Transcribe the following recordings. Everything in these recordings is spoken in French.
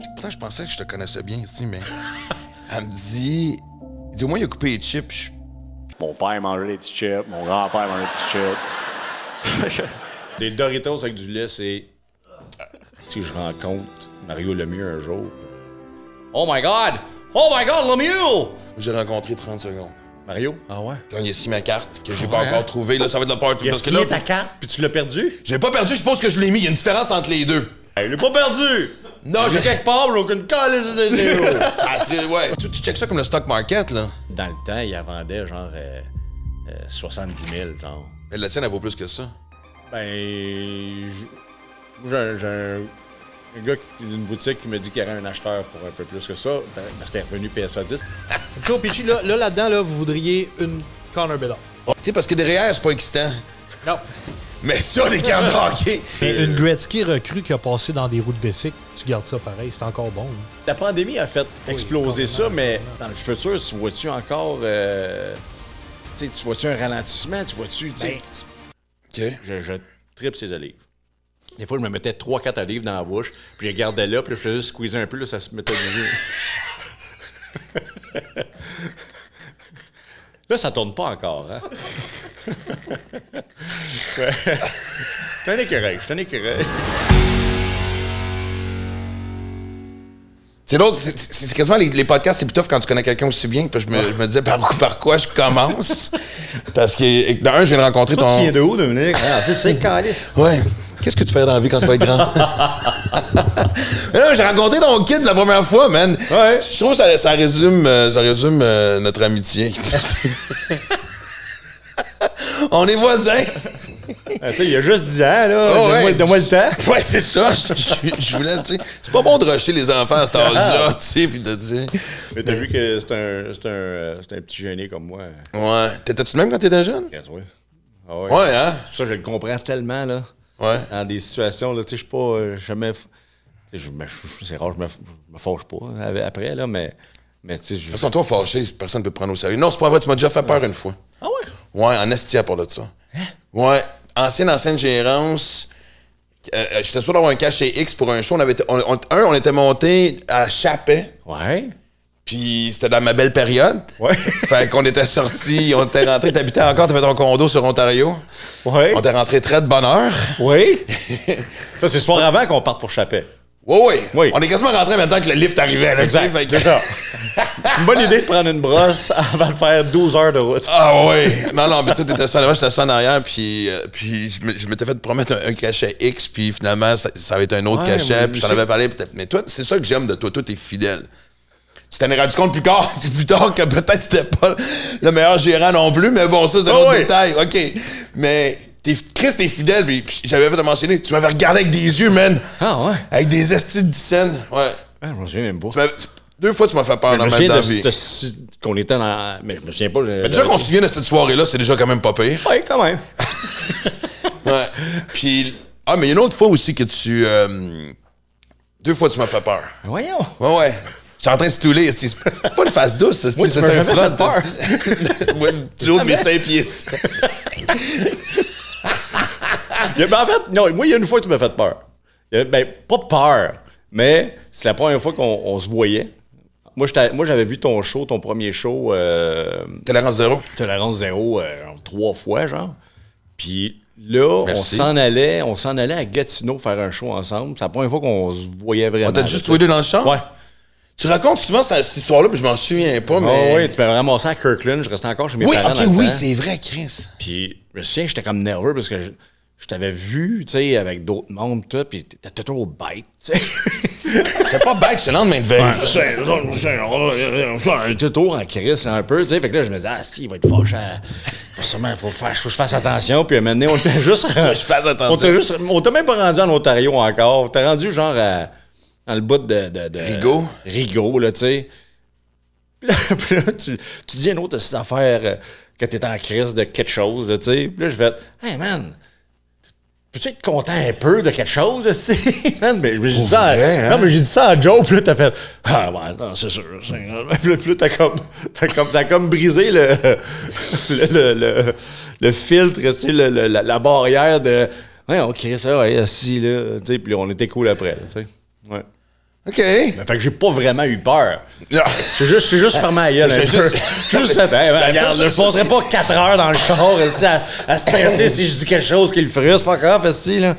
Pourtant, je pensais que je te connaissais bien, tu sais, mais. Elle me dit. Elle dit, au moins, il a coupé les chips. Mon père mangeait des petits chips, mon grand-père mangeait des petits chips. des Doritos avec du lait, c'est. Si je rencontre Mario Lemieux un jour. Oh my god! Oh my god, Lemieux! J'ai rencontré 30 secondes. Mario? Ah ouais? Quand il a signé ma carte, que j'ai pas encore trouvée, là, ça va être le party. Il a parce que signé ta carte, puis tu l'as perdu? Je l'ai pas perdu, je suppose que je l'ai mis. Il y a une différence entre les deux. Hey, il l'a pas perdu! Non, j'ai j'ai quelque part, mais aucune calice de zéro! Ça serait, ouais. Tu, tu checkes ça comme le stock market, là. Dans le temps, il la vendait genre euh, euh, 70 000, genre. Mais la tienne, elle vaut plus que ça. Ben, j'ai un- un, gars qui- d'une boutique qui me dit qu'il y aurait un acheteur pour un peu plus que ça, ben, parce qu'il est revenu PSA 10. Joe Pichi, là, là, là-dedans, là, vous voudriez une Connor Bedard. Tu sais, parce que derrière, c'est pas excitant. Non. Mais ça, les cartes de hockey. Mais une Gretzky recrue qui a passé dans des roues de tu gardes ça pareil, c'est encore bon. hein. La pandémie a fait exploser ça, mais dans le futur, tu vois-tu encore. euh, tu vois-tu un ralentissement? Tu vois-tu. tu sais, OK. je, je tripe ces olives. Des fois, je me mettais 3-4 olives dans la bouche, puis je les gardais là, puis je faisais juste squeezer un peu, là, ça se mettait. Là, ça tourne pas encore, hein? Je un écureuil, je suis un écureuil. C'est l'autre, c'est- quasiment les, les podcasts, c'est plus tough quand tu connais quelqu'un aussi bien. Puis je me, je me disais par, par quoi je commence. Parce que, d'un, je viens de rencontrer ton. de où, Dominique? Ah, c'est c'est calice. Ouais. Qu'est-ce que tu fais dans la vie quand tu vas être grand? Non, j'ai rencontré ton kid la première fois, man. Ouais. Je trouve que ça, ça résume, euh, ça résume euh, notre amitié. On est voisins. Ah, sais, il y a juste 10 ans, là. Oh, Donne-moi ouais. donne-moi le temps. Ouais, c'est ça. Je, voulais, tu sais. C'est pas bon de rusher les enfants à cet âge-là, tu sais, puis de dire. Mais t'as vu que c'est un, c'est un, euh, c'est un petit gêné comme moi. Ouais. T'étais-tu de même quand t'étais jeune? Yes, oui. Ah ouais. Ouais, hein? Ça, je le comprends tellement, là. Ouais. Dans des situations, là, tu sais, je suis pas euh, jamais. je C'est rare, je me, je me fâche pas hein, après, là, mais. Mais, tu sais, je. De toute façon, toi, fâché, personne ne peut prendre au sérieux. Non, c'est pas vrai, tu m'as déjà fait peur une fois. Ah ouais? Ouais, en estia pour de ça. Ouais, ancienne ancienne gérance. Euh, euh, J'étais supposé avoir un cachet X pour un show. On avait été- on- on- un, on était monté à Chapet, Ouais. puis c'était dans ma belle période. Ouais. Fait qu'on était sortis, on était rentrés, t'habitais encore, t'avais ton condo sur Ontario. Ouais. On était rentrés très de bonne heure. Oui. ça, c'est soir avant qu'on parte pour Chapet. Ouais. Oui. On est quasiment même temps que le lift arrivait. Là, que- C'est ça. Une bonne idée de prendre une brosse avant de faire 12 heures de route. Ah ouais. Non, non, mais tout était ça en avant, j'étais ça en arrière, puis, euh, puis je m'étais fait promettre un, un cachet X, puis finalement, ça, ça avait été un autre Ouais, cachet, puis je t'en c'est- avais parlé. peut-être- Mais toi, c'est ça que j'aime de toi, toi, t'es fidèle. Tu t'en es rendu compte plus tard, plus tard que peut-être c'était pas le meilleur gérant non plus, mais bon, ça, c'est un Ah autre détail. OK. Mais t'es, Chris, t'es fidèle, puis, j'avais fait de mentionner, tu m'avais regardé avec des yeux, man. Ah ouais? Avec des estis de scène. Ouais. Ah, me souviens même pas. Deux fois, tu m'as fait peur dans ma vie. qu'on était dans. Mais je me souviens pas. Mais déjà qu'on se souvient de cette soirée-là, c'est déjà quand même pas pire. Oui, quand même. Ouais. Puis. Ah, mais il y a une autre fois aussi que tu. euh, deux fois, tu m'as fait peur. Voyons. Ouais, ouais. J'étais en train de stouler. C'est pas une face douce, ça, c'est un front. Moi, haut de mes cinq pieds. A- ben, en fait, non, moi, il y a une fois que tu m'as fait peur. Ben, pas peur, mais c'est la première fois qu'on on se voyait. Moi, j'avais vu ton show, ton premier show, euh, Tolérance zéro. Tolérance Zéro, euh, trois fois, genre. Puis là, Merci. on s'en allait, on s'en allait à Gatineau faire un show ensemble. C'est la première fois qu'on se voyait vraiment. On t'a juste tous les deux dans le champ? Ouais. Tu racontes souvent cette, cette histoire-là, puis je m'en souviens pas, mais. Oh, oui, tu m'avais ramassé à Kirkland. Je restais encore chez mes oui, parents. ok, dans le oui, c'est vrai, Chris. Puis je me souviens, j'étais comme nerveux parce que je, je t'avais vu, tu sais, avec d'autres membres, tout, puis t'étais toujours bête, tu sais. C'est pas bête, c'est le lendemain de veille. T'es toujours en crise un peu, tu sais. Fait que là, je me disais, ah, si, il va être fâché. à- Faut sûrement, faut, faire, faut que je fasse attention. Puis maintenant, on était juste. je fasse attention. On t'a juste. On t'a même pas rendu en Ontario encore. T'es rendu genre à- dans le bout de. de, de Rigaud. Rigaud, là, tu sais. Puis là, puis là, tu, tu dis une autre de ces affaires euh, que t'es en crise de quelque chose, là, tu sais. Puis là, je vais Hey, man, peux-tu être content un peu de quelque chose, aussi? man, mais j'ai dit, ça vrai, hein? non, mais dit ça à Joe, puis là, t'as fait Ah, ouais, attends, c'est sûr. Puis là, t'as comme, t'as comme. Ça a comme brisé le. le, le, le, le filtre, tu sais, la, la barrière de. Ouais, on crée ça, ouais, assis, là. Tu sais, puis on était cool après, là, tu sais. Ouais. OK. Mais fait que j'ai pas vraiment eu peur. J'ai juste, j'ai juste fermé la gueule un J'ai peu. juste- J'ai juste fait, hey, ben, regarde, je passerai pas 4 heures dans le char à, à stresser si je dis quelque chose qui le frustre? Fuck off, esti, là.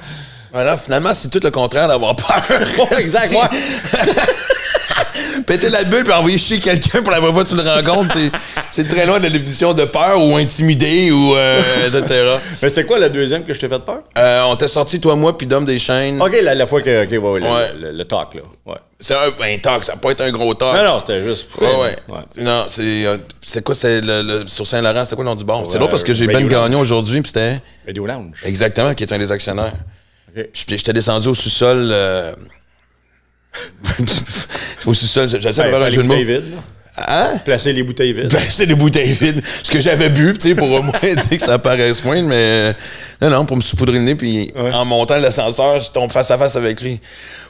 Voilà, finalement, c'est tout le contraire d'avoir peur. exact, ouais. Péter la bulle puis envoyer chier quelqu'un pour la première fois que tu le rencontres, c'est- c'est très loin de la définition de peur ou intimider ou euh, etc. Mais c'était quoi la deuxième que je t'ai fait peur? Euh, on t'est sorti, toi, moi, puis Dom des chaînes. Ok, la, la fois que. Ok, ouais, ouais, le- Ouais. Le, le talk, là. Ouais. C'est un, un talk, ça pas été un gros talk. Non, non, c'était juste. Ouais. ouais. Non, c'est. euh, c'est quoi, c'est le, le- sur Saint-Laurent, c'était quoi le nom du bar? C'est drôle parce que j'ai Ben. Gagnon aujourd'hui, puis c'était. Radio Lounge. Exactement, qui est un des actionnaires. Ok. Puis j'étais descendu au sous-sol. Euh, au sous-sol, j'essaie de Ouais, faire un jeu les de mots. Hein? Placer les bouteilles vides. Ben, c'est des bouteilles vides. Ce que j'avais bu, tu sais, pour au moins dire que ça paraisse moins, mais. euh, Non, non, pour me saupoudrer le nez, puis Ouais. en montant l'ascenseur, je tombe face à face avec lui.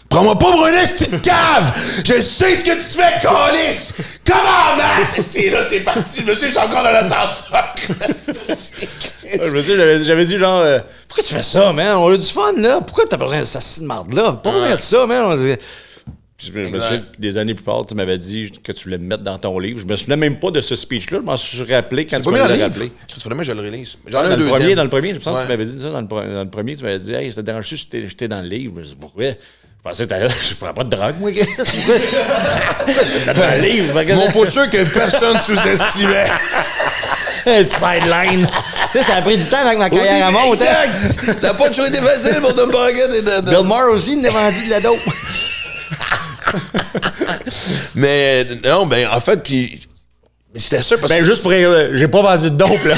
Prends-moi pas pour une petite cave! Je sais ce que tu fais, Calis! Comment, Max? C'est là, c'est parti. Monsieur, je suis encore dans l'ascenseur. J'avais, j'avais dit genre, euh, pourquoi tu fais ça, man? On a du fun, là. Pourquoi t'as besoin de ça de marde-là? Pas besoin de ça, man. On je me- souviens, des années plus tard, tu m'avais dit que tu voulais me mettre dans ton livre. Je me souvenais même pas de ce speech-là. Je m'en suis rappelé quand tu le rappelé. Chris, que je le relise. J'en ai Dans un le, deuxième. premier, dans le premier, je pense que Ouais. tu m'avais dit ça. Dans le, dans le premier, tu m'avais dit, hey, ça te dérange-tu si j'étais, dans le livre? Je me pourquoi? Je pensais que je prends pas de drogue, moi, Chris. Dans le livre? Que- Mon pas sûr que personne sous-estimait. Sideline. tu sais, ça a pris du temps avec ma carrière à monte. exact. Ça n'a pas toujours été facile pour de- Bill Maher aussi, il nous vendu de la dope. Mais non, ben en fait, puis c'était ça parce Ben, juste pour j'ai pas vendu de dope, là.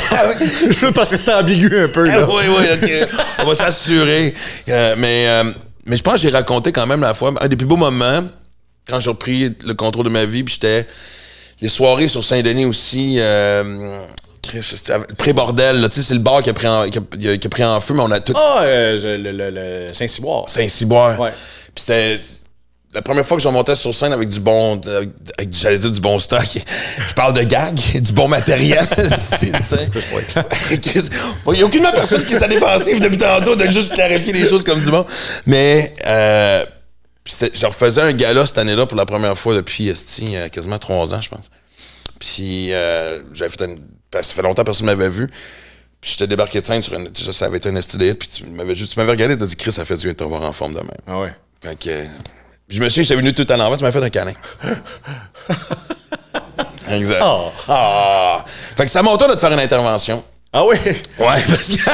Juste parce que c'était ambigu un peu, là. oui, oui, ok. On va s'assurer. Euh, mais, euh, mais je pense que j'ai raconté quand même la fois, un des plus beaux moments, quand j'ai repris le contrôle de ma vie, puis j'étais. Les soirées sur Saint-Denis aussi. Euh, Chris, c'était le pré-bordel, là, tu sais, c'est le bar qui a, pris en, qui, a, qui a pris en feu, mais on a tout. Ah, euh, le, le, le Saint-Cyboire. Saint-Cyboire. Ouais. Puis c'était la première fois que je montais sur scène avec du bon, avec, j'allais dire du bon stock. Je parle de gag, du bon matériel. Il n'y a aucune personne qui est défensive depuis tantôt de juste clarifier les choses comme du bon. Mais euh, je refaisais un gala cette année-là pour la première fois depuis esti, euh, quasiment trois ans, je pense. Puis euh, j'avais fait une, ça fait longtemps que personne ne m'avait vu. Puis j'étais débarqué de scène sur une. Ça avait été un hit, Puis tu m'avais juste- tu m'avais regardé et t'as dit Chris, ça fait du bien de te voir en forme demain. Ah ouais. Fait que. Euh, Je me suis dit, j'étais venu tout à l'envers, tu m'as fait un câlin. exact. Oh. Ah. Fait que mon tour de te faire une intervention. Ah oui? Ouais, parce que.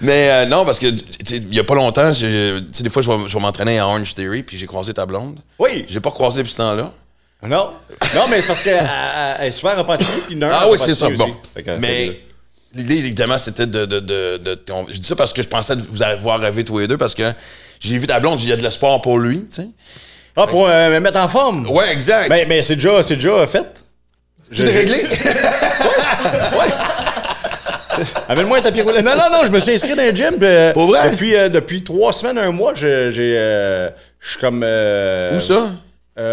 Mais euh, non, parce que, il y a pas longtemps, tu sais, des fois, je vais, m'entraîner à Orange Theory, puis j'ai croisé ta blonde. Oui. J'ai pas croisé depuis ce temps-là. Non. Non, mais parce qu'elle elle est super repentie, puis Nerd Ah a oui, c'est ça. Bon. que- Mais l'idée, évidemment, c'était de. de, de, de- on- je dis ça parce que je pensais vous avoir rêvé tous les deux, parce que j'ai vu ta blonde, il y a de l'espoir pour lui, tu sais. Ah, pour euh, me mettre en forme? Ouais, exact. Mais, mais c'est déjà, c'est déjà fait. Tout est réglé? Amène-moi un tapis roulant. Non, non, non, je me suis inscrit dans un gym. euh, Pour vrai? Depuis, euh, depuis trois semaines, un mois, je, j'ai, je suis comme. Où ça?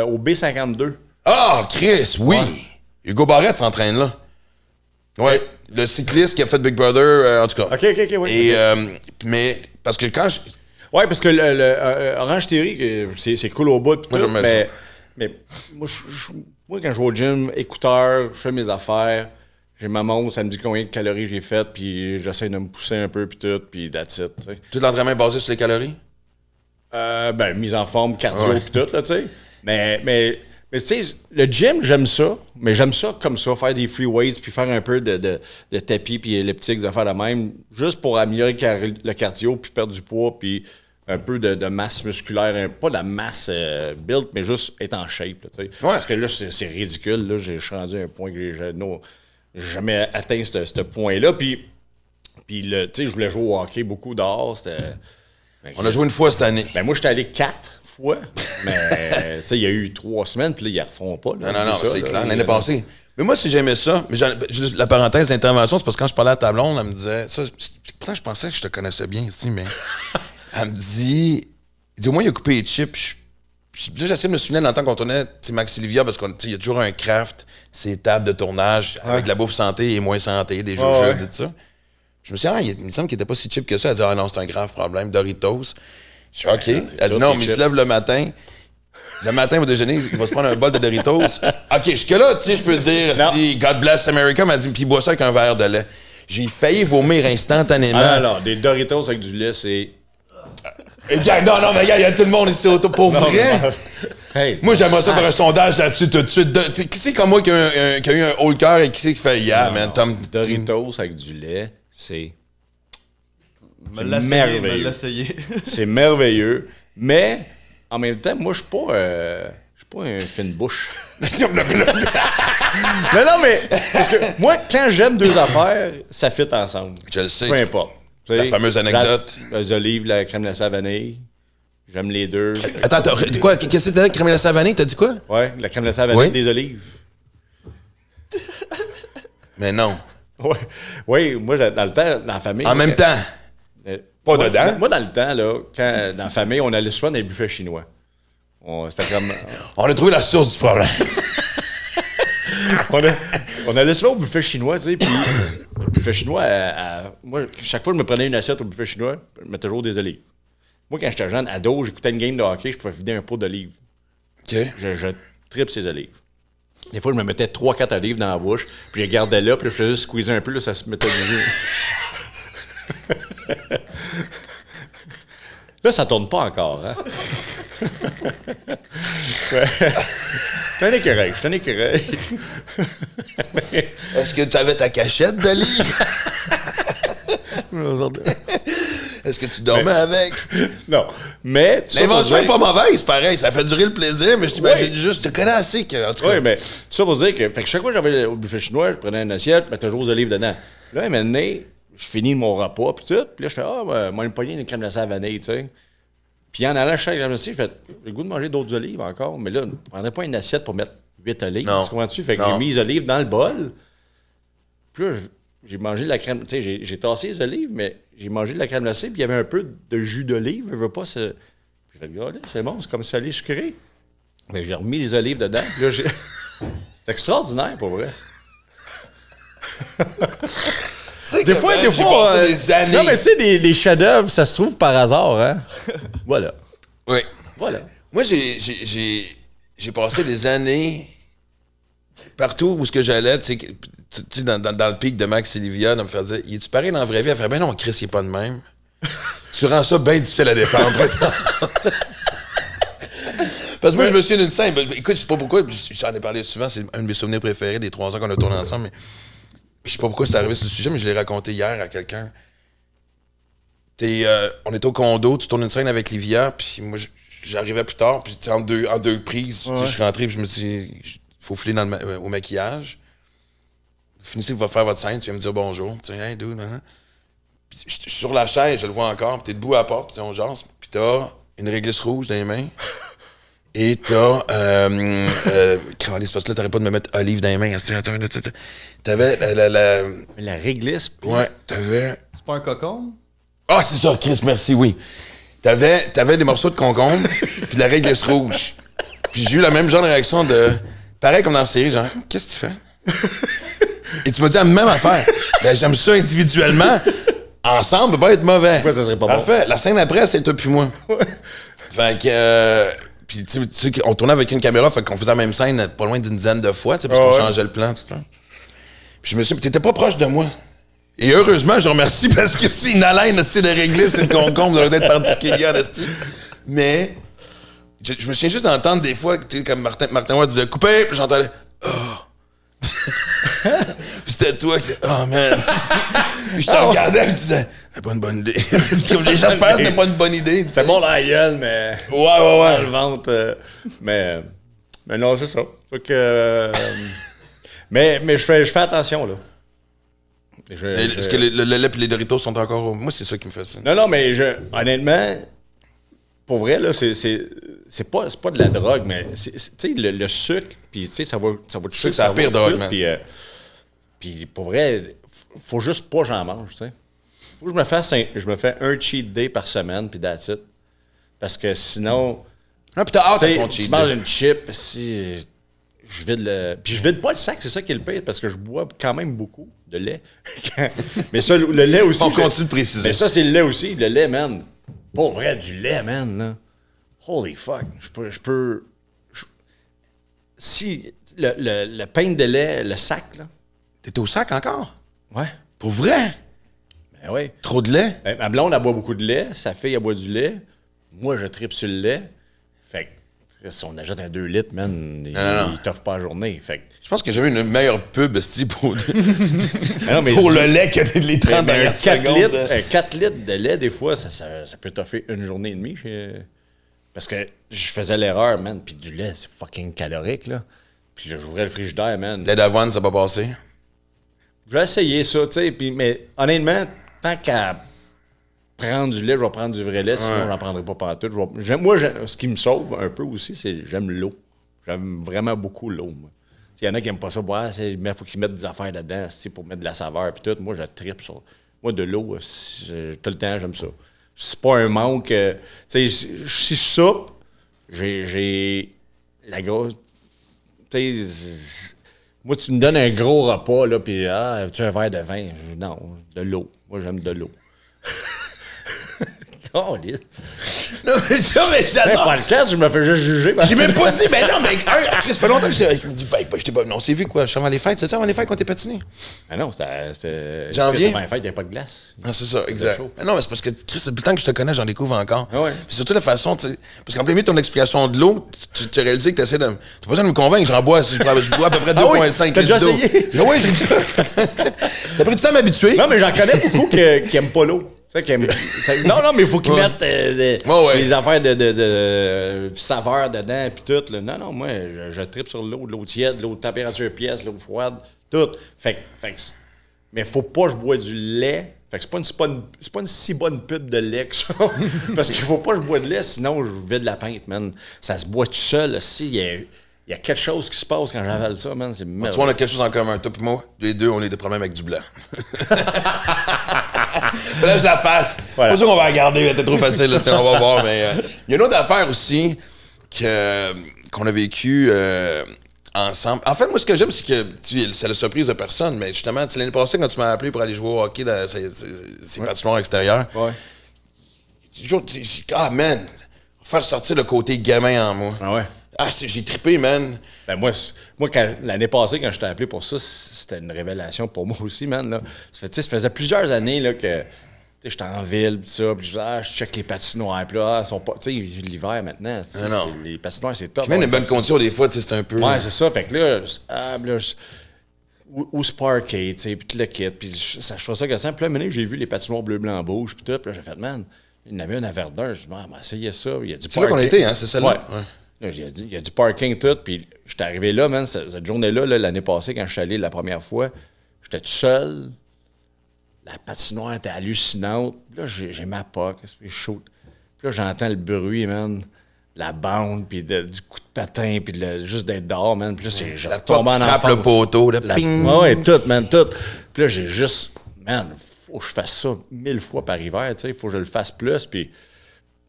au B52. Ah, Chris, oui. Hugo Barrette s'entraîne là. Ouais. Le cycliste qui a fait Big Brother, en tout cas. Ok, ok, ok, oui. Et, mais, parce que quand je. Ouais, parce que le, le, euh, Orange Theory, euh, c'est, c'est cool au bout. Moi, tout, mais, ça. mais moi, je- moi, quand je vais au gym, écouteur, je fais mes affaires, j'ai ma montre, ça me dit combien de calories j'ai faites, puis j'essaie de me pousser un peu, puis tout, puis that's it. tu sais. Tout l'entraînement est basé sur les calories? Euh, ben, mise en forme, cardio, puis tout, là, tu sais. Mais, mais, mais tu sais, le gym, j'aime ça, mais j'aime ça comme ça, faire des free weights, puis faire un peu de, de, de tapis, puis elliptiques, des affaires de même, juste pour améliorer le car- le cardio, puis perdre du poids, puis un peu de, de masse musculaire, pas de la masse euh, built, mais juste être en shape, là. Parce que là, c'est ridicule, là, j'ai rendu un point que j'ai jamais atteint ce ce point-là, puis... Puis, le- tu sais, je voulais jouer au hockey beaucoup dehors. C'était. On a joué une fois cette année. Ben moi, j'étais allé quatre fois, mais tu sais, il y a eu trois semaines, puis là, ils ne refont pas. là. Non, non, non, c'est clair. L'année passée. Mais moi, si j'aimais ça, mais la parenthèse d'intervention, c'est parce que quand je parlais à ta blonde, elle me disait. Ça, pourtant, je pensais que je te connaissais bien, mais. elle me dit. Dit, au moins, il a coupé les chips. Puis- là, j'essaie de me souvenir dans le temps qu'on tournait, Max Livia, parce qu'il y a toujours un craft, ces tables de tournage avec de la bouffe santé et moins santé, des jeux ouais. tout ça. Je me suis dit, ah, il, il me semble qu'il était pas si cheap que ça. Elle dit, ah non, c'est un grave problème. Doritos. Je suis OK. Elle dit, non, mais il se lève le matin. Le matin au déjeuner, il va se prendre un bol de Doritos. OK, jusque-là, tu sais, je peux dire, si God bless America m'a dit, puis il boit ça avec un verre de lait. J'ai failli vomir instantanément. Ah non, non, des Doritos avec du lait, c'est. Gars, non, non, mais gars, il y a tout le monde ici autour. Pour vrai? Hey, Moi, j'aimerais ça faire un sondage là-dessus tout de suite. De- qui c'est comme moi qui a, un- un- qui a eu un haut cœur et qui c'est qui fait Yeah, man, Tom. Doritos avec du lait, c'est. C'est merveilleux. C'est merveilleux. Mais en même temps, moi, je suis pas. euh, je suis pas un fin de bouche. non, non, mais. Parce que moi, quand j'aime deux affaires, ça fit ensemble. Je le sais. Peu importe. Tu La sais, fameuse anecdote. la- Les olives, la crème glacée à vanille. J'aime les deux. Attends, t'as- quoi? Qu'est-ce que t'as dit? Crème glacée à vanille? T'as dit quoi? Ouais, la crème glacée à vanille, Oui. des olives. Mais non. Ouais. Oui, moi, j'ai- dans le temps, dans la famille. En même temps. Euh, Pas moi, dedans. Moi, dans le temps, là, quand, dans la famille, on allait souvent dans les buffets chinois. On- comme. On a trouvé la source du problème. on, a- on allait souvent au buffet chinois, tu sais, puis le buffet chinois, à- à- moi, chaque fois que je me prenais une assiette au buffet chinois, je mettais toujours des olives. Moi, quand j'étais jeune, ado, j'écoutais une game de hockey, je pouvais vider un pot d'olives. OK. Je, je tripe ces olives. Des fois, je me mettais 3-4 olives dans la bouche, puis je les gardais là, puis je faisais juste squeezer un peu, là, ça se mettait. Là, ça tourne pas encore, hein? C'est un écureuil, je suis un écureuil. Est-ce que tu avais ta cachette d'olive? Est-ce que tu dormais avec? non, mais... L'invention est dire- pas mauvaise, pareil. Ça fait durer le plaisir, mais je t'imagine Oui. juste, je te connais assez que, en tout cas. Oui, mais ça pour dire que, fait que chaque fois que j'avais au buffet chinois, je prenais une assiette, je mettais toujours des olives dedans. Là, un moment donné, je finis mon repas, puis tout. Puis là, je fais, ah, ben, moi, une poignée de crème glacée à vanille, tu sais. Puis en allant chez la crème glacée, j'ai fait, j'ai le goût de manger d'autres olives encore. Mais là, je ne prendrais pas une assiette pour mettre 8 olives. Non. Tu comprends-tu? Fait que j'ai mis les olives dans le bol. Puis là, j'ai mangé de la crème. Tu sais, j'ai, tassé les olives, mais j'ai mangé de la crème glacée, puis il y avait un peu de jus d'olive. Je veux pas. Puis j'ai fait, Regardez, c'est bon, c'est comme salé sucré. Mais j'ai remis les olives dedans. Puis là, j'ai. C'est extraordinaire, pour vrai. Sais Des fois, des fois. passé euh, des années. Non, mais tu sais, des, des chefs-d'œuvre, ça se trouve par hasard, hein? voilà. Oui. Voilà. Moi, j'ai, passé des années partout où ce que j'allais, tu sais, dans, dans, dans le pic de Max et Livia, de me faire dire, il est-tu pareil dans la vraie vie? Elle fait, ben non, Chris, il est pas de même. tu rends ça bien difficile à défendre, présent. Parce que moi, je me souviens d'une scène. ben, Écoute, je sais pas pourquoi, j'en ai parlé souvent, c'est un de mes souvenirs préférés des trois ans qu'on a tourné ensemble, mais je sais pas pourquoi c'est arrivé ce sujet, mais je l'ai raconté hier à quelqu'un. T'es, euh, on était au condo, tu tournes une scène avec Livia, puis moi, j'arrivais plus tard, puis en deux, en deux prises, je suis rentré, puis je me suis faut filer dans le ma- euh, au maquillage. Vous finissez, vous faire votre scène, tu viens me dire bonjour. Tu sais, hey, dude, hein? Puis je je suis sur la chaise, je le vois encore, puis t'es debout à la porte, puis on jase, puis t'as une réglisse rouge dans les mains. Et t'as. Euh, euh, parce que là, t'aurais pas de me mettre olive dans les mains. T'avais la. la, la- Mais la réglisse, ouais, t'avais. C'est pas un cocon? Ah, c'est ça, Chris, merci, oui. T'avais, t'avais des morceaux de concombre, puis de la réglisse rouge. Puis j'ai eu la même genre de réaction de. Pareil comme dans la série, genre, qu'est-ce que tu fais? Et tu m'as dit la même affaire. Ben, j'aime ça individuellement. Ensemble, peut pas être mauvais. Pourquoi ça serait pas bon? Parfait. La scène après, c'est toi puis moi. Fait que. euh, puis tu sais- on tournait avec une caméra, fait qu'on faisait la même scène pas loin d'une dizaine de fois, tu sais, parce Ah qu'on ouais. changeait le plan, tout ça. Puis je me suis dit, t'étais pas proche de moi. Et heureusement, je remercie parce que c'est une haleine aussi de réglisse et de concombre, ça doit être particulier, esti. Mais je, je me souviens juste d'entendre des fois, tu sais, comme Martin, Martin Watt disait couper, puis j'entendais oh. c'était toi qui oh man. puis je te regardais, puis tu disais c'est pas une bonne idée. Comme les gens, je pense que c'était pas une bonne idée. C'était bon la gueule, mais. Ouais, ouais, Dans le ouais. ventre. euh, mais, mais non, c'est ça. Fait que, euh, mais mais je, fais, je fais attention, là. Est-ce que le, lait et les Doritos sont encore. Moi, c'est ça qui me fait ça. Non, non, mais je, honnêtement, pour vrai, là, c'est, c'est, c'est pas, c'est pas de la drogue, mais tu sais, le, le sucre, puis tu sais, ça va, ça va te sucre, c'est la pire drogue, man. Puis, euh, puis pour vrai, faut juste pas que j'en mange, tu sais. Faut que je me fasse un, je me fais un cheat day par semaine, puis that's it. Parce que sinon, Ah, puis t'as hâte tu à ton tu cheat. manges day. une chip, si je vide le. Puis je vide pas le sac, c'est ça qui est le pire, parce que je bois quand même beaucoup de lait. mais ça, le le lait aussi. On continue de préciser. Mais ça, c'est le lait aussi. Le lait, man. Pas vrai, du lait, man. Là. Holy fuck. Je peux, je peux, si le, le, le pain de lait, le sac, là. T'es au sac encore? Ouais. Pour vrai? Ben oui. Trop de lait? Ben, ma blonde, elle boit beaucoup de lait. Sa fille, elle boit du lait. Moi, je tripe sur le lait. Fait que, si on achète un 2 litres, man, il, non. il t'offre pas la journée. Fait que, Je pense que j'avais une meilleure pub pour, non, mais pour le lait que les 30 Mais un dernières 4 secondes. litres, un 4 litres de lait, des fois, ça, ça, ça peut t'offrir une journée et demie. chez- Parce que je faisais l'erreur, man. Puis du lait, c'est fucking calorique, là. Puis j'ouvrais le frigidaire, man. Lait d'avoine, ça n'a pas passé. J'ai essayé ça, tu sais. Mais honnêtement, tant qu'à prendre du lait, je vais prendre du vrai lait, sinon j'en prendrai pas partout. Vais- moi, ce qui me sauve un peu aussi, c'est j'aime l'eau. J'aime vraiment beaucoup l'eau. Il y en a qui n'aiment pas ça boire, c'est- mais il faut qu'ils mettent des affaires là-dedans pour mettre de la saveur puis tout. Moi, je tripe sur. Moi, de l'eau, tout le temps, j'aime ça. C'est pas un manque. euh, si je soupe, j'ai- la grosse. Moi, tu me donnes un gros repas, là, puis ah, tu un verre de vin? Non, de l'eau. Moi, j'aime de l'eau. Oh, lisse. Non, mais, non, mais j'adore. podcast, je me fais juste juger. J'ai même pas dit, mais non, mais un, Chris, ça fait longtemps que je me dis, ben, ben, je t'ai pas. Non, c'est vu quoi? Je suis avant les fêtes, c'est ça avant les fêtes qu'on t'est patiné? Ah non, c'était. Janvier? Avant la fête, il n'y avait pas de glace. Ah, c'est ça, exact. Ah Non, mais c'est parce que, Chris, depuis le temps que je te connais, j'en découvre encore. Ah ouais. Puis surtout la façon, parce qu'en plein milieu ton explication de l'eau, tu, as réalisé que tu essaies de. T'as pas besoin de me convaincre, j'en bois, je, bois- à peu près Ah oui? 2,5 T'as litres déjà essayé? Ah oui, j'ai dit ça. ça a pris du temps à m'habituer. Non, mais j'en connais beaucoup qui n'aiment pas l'eau. Ça- non, non, mais il faut qu'ils mettent euh, des, Ouais, ouais. des affaires de, de, de, euh, saveur dedans, puis tout. là. Non, non, moi, je, je tripe sur l'eau, de l'eau tiède, l'eau de température pièce, l'eau froide, tout. Fait, fait mais faut pas que je bois du lait. Fait que c'est pas, une, c'est pas, une, pas une si bonne pub de lait que ça. Parce qu'il faut pas que je bois de lait, sinon je vide la pinte, man. Ça se boit tout seul. Si, il y a, il y a quelque chose qui se passe quand j'avale ça, man. C'est Tu vois, on a quelque chose en commun. Toi et moi, les deux, on a des problèmes avec du blanc. Que je la fasse. Voilà. C'est pas sûr qu'on va regarder, c'était trop facile, là, on va voir. Mais euh, il y a une autre affaire aussi que, qu'on a vécu euh, ensemble. En fait, moi, ce que j'aime, c'est que c'est la surprise de personne, mais justement, l'année passée, quand tu m'as appelé pour aller jouer au hockey dans ces, ces, ces patinoires extérieures, Ouais. toujours, ah man, faire sortir le côté gamin en moi. Ah ouais. Ah, j'ai trippé, man. Ben moi, moi l'année passée, quand je t'ai appelé pour ça, c'était une révélation pour moi aussi, man. Là. Ça, fait, ça faisait plusieurs années là, que j'étais en ville, pis ça, puis je, ah, je check les patinoires, puis là, ah, ils sont pas. Tu sais, l'hiver maintenant, Ah non. les patinoires, c'est top. Même Ouais, une bonne condition, des fois, c'est un peu. Ouais, c'est ça. Fait que là, ah, là, où, où se parker, tu sais, puis tout le kit, puis ça, je trouve ça gossant. Puis là, donné, j'ai vu les patinoires bleu, blanc, rouge, puis tout, puis là, j'ai fait, man, il y en avait un à Verdun. Je dis, ah, ben, essayez ça. Il y a du C'est là qu'on parking. était, hein, c'est celle-là? Ouais. Ouais. Là, il, y a du, il y a du parking, tout. Puis j'étais arrivé là, man, cette, journée-là, là, l'année passée, quand je suis allé la première fois, j'étais tout seul. La patinoire était hallucinante. Puis là, j'ai, ma je shoot. Puis là, j'entends le bruit, man. La bande, puis du coup de patin, puis le- juste d'être dehors, man. Puis là, c'est, je La retombe en enfance. le poteau, là, La- ping! Ouais, tout, man, tout. Puis là, j'ai juste, man, faut que je fasse ça mille fois par hiver, tu sais. Faut que je le fasse plus, puis...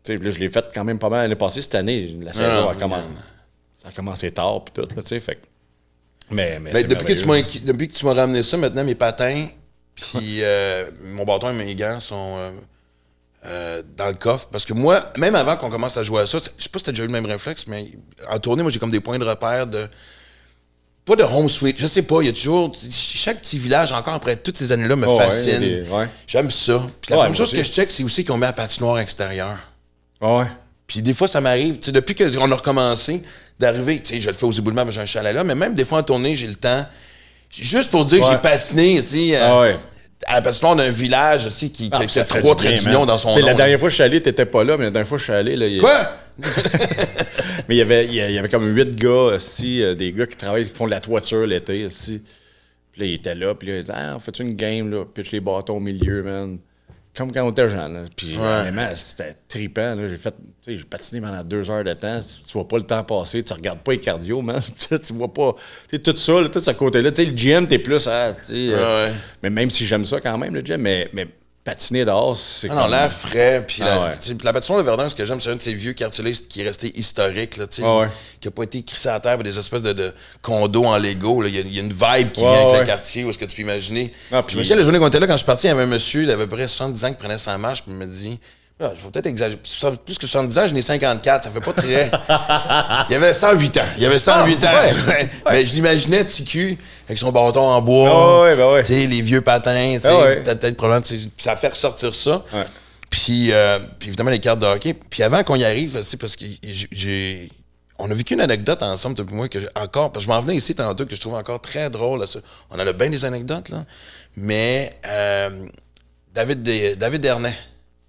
Là, je l'ai fait quand même pas mal l'année passée. Cette année, la saison non, a commencé. Ça a commencé tard, puis tout, tu sais. Fait Mais, mais Ben, depuis, que tu depuis que tu m'as ramené ça, maintenant, mes patins, puis euh, mon bâton et mes gants sont euh, euh, dans le coffre. Parce que moi, même avant qu'on commence à jouer à ça, je sais pas si t'as déjà eu le même réflexe, mais en tournée, moi, j'ai comme des points de repère de. Pas de home sweet, je sais pas, il y a toujours. Chaque petit village, encore après toutes ces années-là, me Oh, fascine. ouais. J'aime ça. Puis la Ouais, moi chose que je check, c'est aussi qu'on met la patinoire extérieure. Ouais. Puis des fois, ça m'arrive, tu sais, depuis qu'on a recommencé, d'arriver, tu sais, je le fais aux éboulements, j'ai un chalet là, mais même des fois en tournée, j'ai le temps, juste pour dire que j'ai patiné ici, euh, Ah ouais. à patinoire d'un village aussi qui, Ah, qui a fait trois man. dans son nom. La là. dernière fois que je suis allé, t'étais pas là, mais la dernière fois que je suis allé, là, il a- Quoi? mais il y avait, il y a- il y avait comme huit gars aussi, euh, des gars qui travaillent, qui font de la toiture l'été aussi. Puis là, ils étaient là, puis là, ils disaient, ah, on fait une game, là, pitch les bâtons au milieu, man. Comme quand on était jeune. là. Puis vraiment, c'était trippant. J'ai fait, tu sais, j'ai patiné pendant deux heures de temps. Tu vois pas le temps passer, tu regardes pas les cardio, man. tu vois pas. Tout ça, là, tout ce côté-là. Tu sais, le gym, t'es plus, ah, tu sais, euh, Ouais, ouais. Mais même si j'aime ça quand même, le gym, mais, mais patiner dehors, c'est Ah non, l'air frais, puis Ah la, ouais. la patinoire de Verdun, ce que j'aime, c'est un de ces vieux quartiers qui est resté historique, là, tu sais, Ah ouais. qui a pas été crissé à terre par des espèces de, de condos en Lego. Il y, a- il y a une vibe qui Ouais, vient avec le quartier, où est-ce que tu peux imaginer. Ah, je puis- me souviens, la journée qu'on était là, quand je suis parti, il y avait un monsieur d'à peu près 70 ans qui prenait sa marche, puis il me dit, Ah, je vais peut-être exagérer. Plus que 70 ans, j'en ai 54. Ça fait pas très. il y avait 108 ans. Il y avait 108 ans. Ouais. Mais je l'imaginais, TQ, avec son bâton en bois. Ah ouais, ben ouais. Tu sais, les vieux patins, tu Ah ouais. peut-être sais, ça fait ressortir ça. Puis, euh, puis évidemment, les cartes de hockey. Puis avant qu'on y arrive, parce que j'ai-. On a vécu une anecdote ensemble, toi moi, que j'ai encore. Parce que je m'en venais ici tantôt, que je trouve encore très drôle. ça. On en a bien des anecdotes, là. Mais euh, David, David Dernay,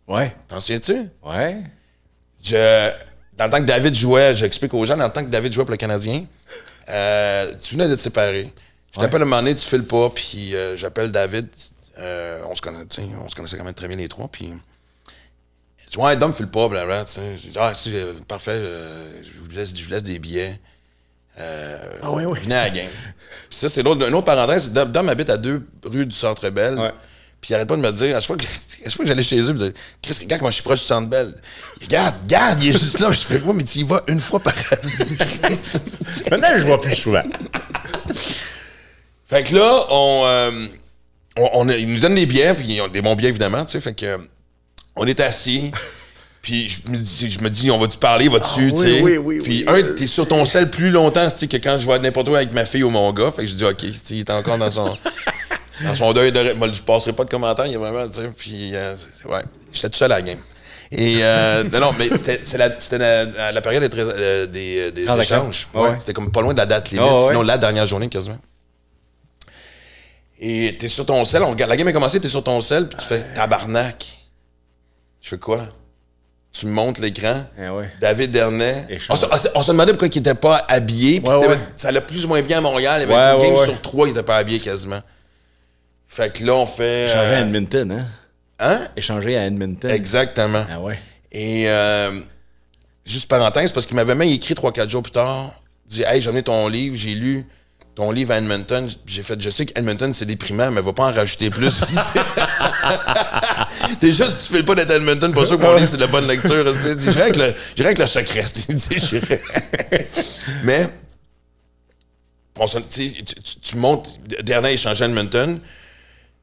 Ouais. t'en souviens-tu? Ouais. Je, dans le temps que David jouait, j'explique aux gens, dans le temps que David jouait pour le Canadien, euh, tu venais de te séparer. Je t'appelle un moment donné, tu files pas, puis euh, j'appelle David. euh, on, se connaît, tu sais, on se connaissait quand même très bien les trois, puis. Dit, ouais, Dom file pas, blablabla. tu sais. J'ai dit, ah, si, euh, parfait, euh, je, vous laisse, je vous laisse des billets. Euh, Ah oui, oui. Venez à la game. Puis ça, c'est l'autre, une autre parenthèse. Dom, Dom habite à deux rues du Centre Bell. Ouais. Puis il arrête pas de me dire, à chaque fois que, à chaque fois que j'allais chez eux, il me disait, Chris, regarde comment je suis proche du Centre Bell. Regarde, regarde, il est juste là. Je fais, ouais, mais tu y vas une fois par année. Maintenant, je vois plus souvent. Fait que là, on, euh, on, on ils nous donnent des billets, puis ils ont des bons billets, évidemment, tu sais. Fait que, euh, on est assis, puis je me dis, je me dis on va-tu parler, va-tu, tu oui, sais? oui, oui, Puis, oui. un, t'es sur ton sel plus longtemps, tu sais, que quand je vais n'importe où avec ma fille ou mon gars. Fait que je dis, OK, tu sais, il est encore dans son. Dans son deuil de. Moi, je passerai pas de commentaires, il y a vraiment, tu sais. Puis, euh, ouais, j'étais tout seul à la game. Et, euh, non, non, mais c'était la, la, la période des, euh, des, échanges. Ouais, Ouais, ouais. C'était comme pas loin de la date limite, ouais. sinon la dernière journée quasiment. Et t'es sur ton sel, on regarde, la game a commencé, t'es sur ton sel, puis tu fais tabarnak. Je fais quoi? Tu me montres l'écran. Eh. David Dernay. Échange. On, se- on se- demandait pourquoi il était pas habillé. Ça allait plus ou moins bien à Montréal. Il y avait une game sur trois, il était pas habillé quasiment. Fait que là, on fait. Échanger à euh, Edmonton, hein? hein? Échanger à Edmonton. Exactement. Ah ouais. Et euh, juste parenthèse, parce qu'il m'avait même écrit 3-4 jours plus tard, dit Hey, j'en ai ton livre, j'ai lu ton livre à Edmonton. J'ai fait, je sais qu'Edmonton, c'est déprimant, mais va pas en rajouter plus. Déjà, si tu fais pas d'être à Edmonton, pas sûr que mon livre, c'est de la bonne lecture. J'irais avec, le- avec le secret. mais, on tu- tu montes, dernier échange à Edmonton.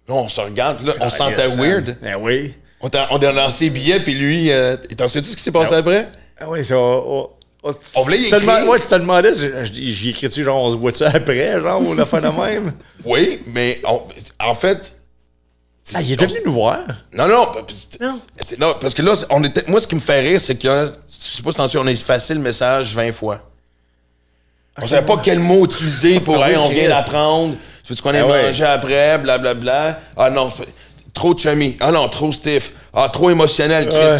Là, on se regarde, là, on se sentait Yes, weird. Ah oui. On, t'a- on a lancé billets, puis lui, euh, et t'en sais-tu ce qui s'est passé après? Ah oui, c'est. On, on, On voulait y écrire. Ouais, tu te demandais, j'y écris-tu, genre, on se voit-tu après, genre, ou la fin de même? Oui, mais on- en fait. Ah, il était venu nous voir. Non, non, Non. non, parce que là, on était, moi, ce qui me fait rire, c'est que, je sais pas si on a effacé le message 20 fois. On savait pas quel mot utiliser pour, Ah hey, on Chris. vient d'apprendre. Tu veux qu'on ait Ah ouais. mangé après, blablabla. Ah non, trop chummy. Ah non, trop stiff. Ah, trop émotionnel, Chris. Ouais.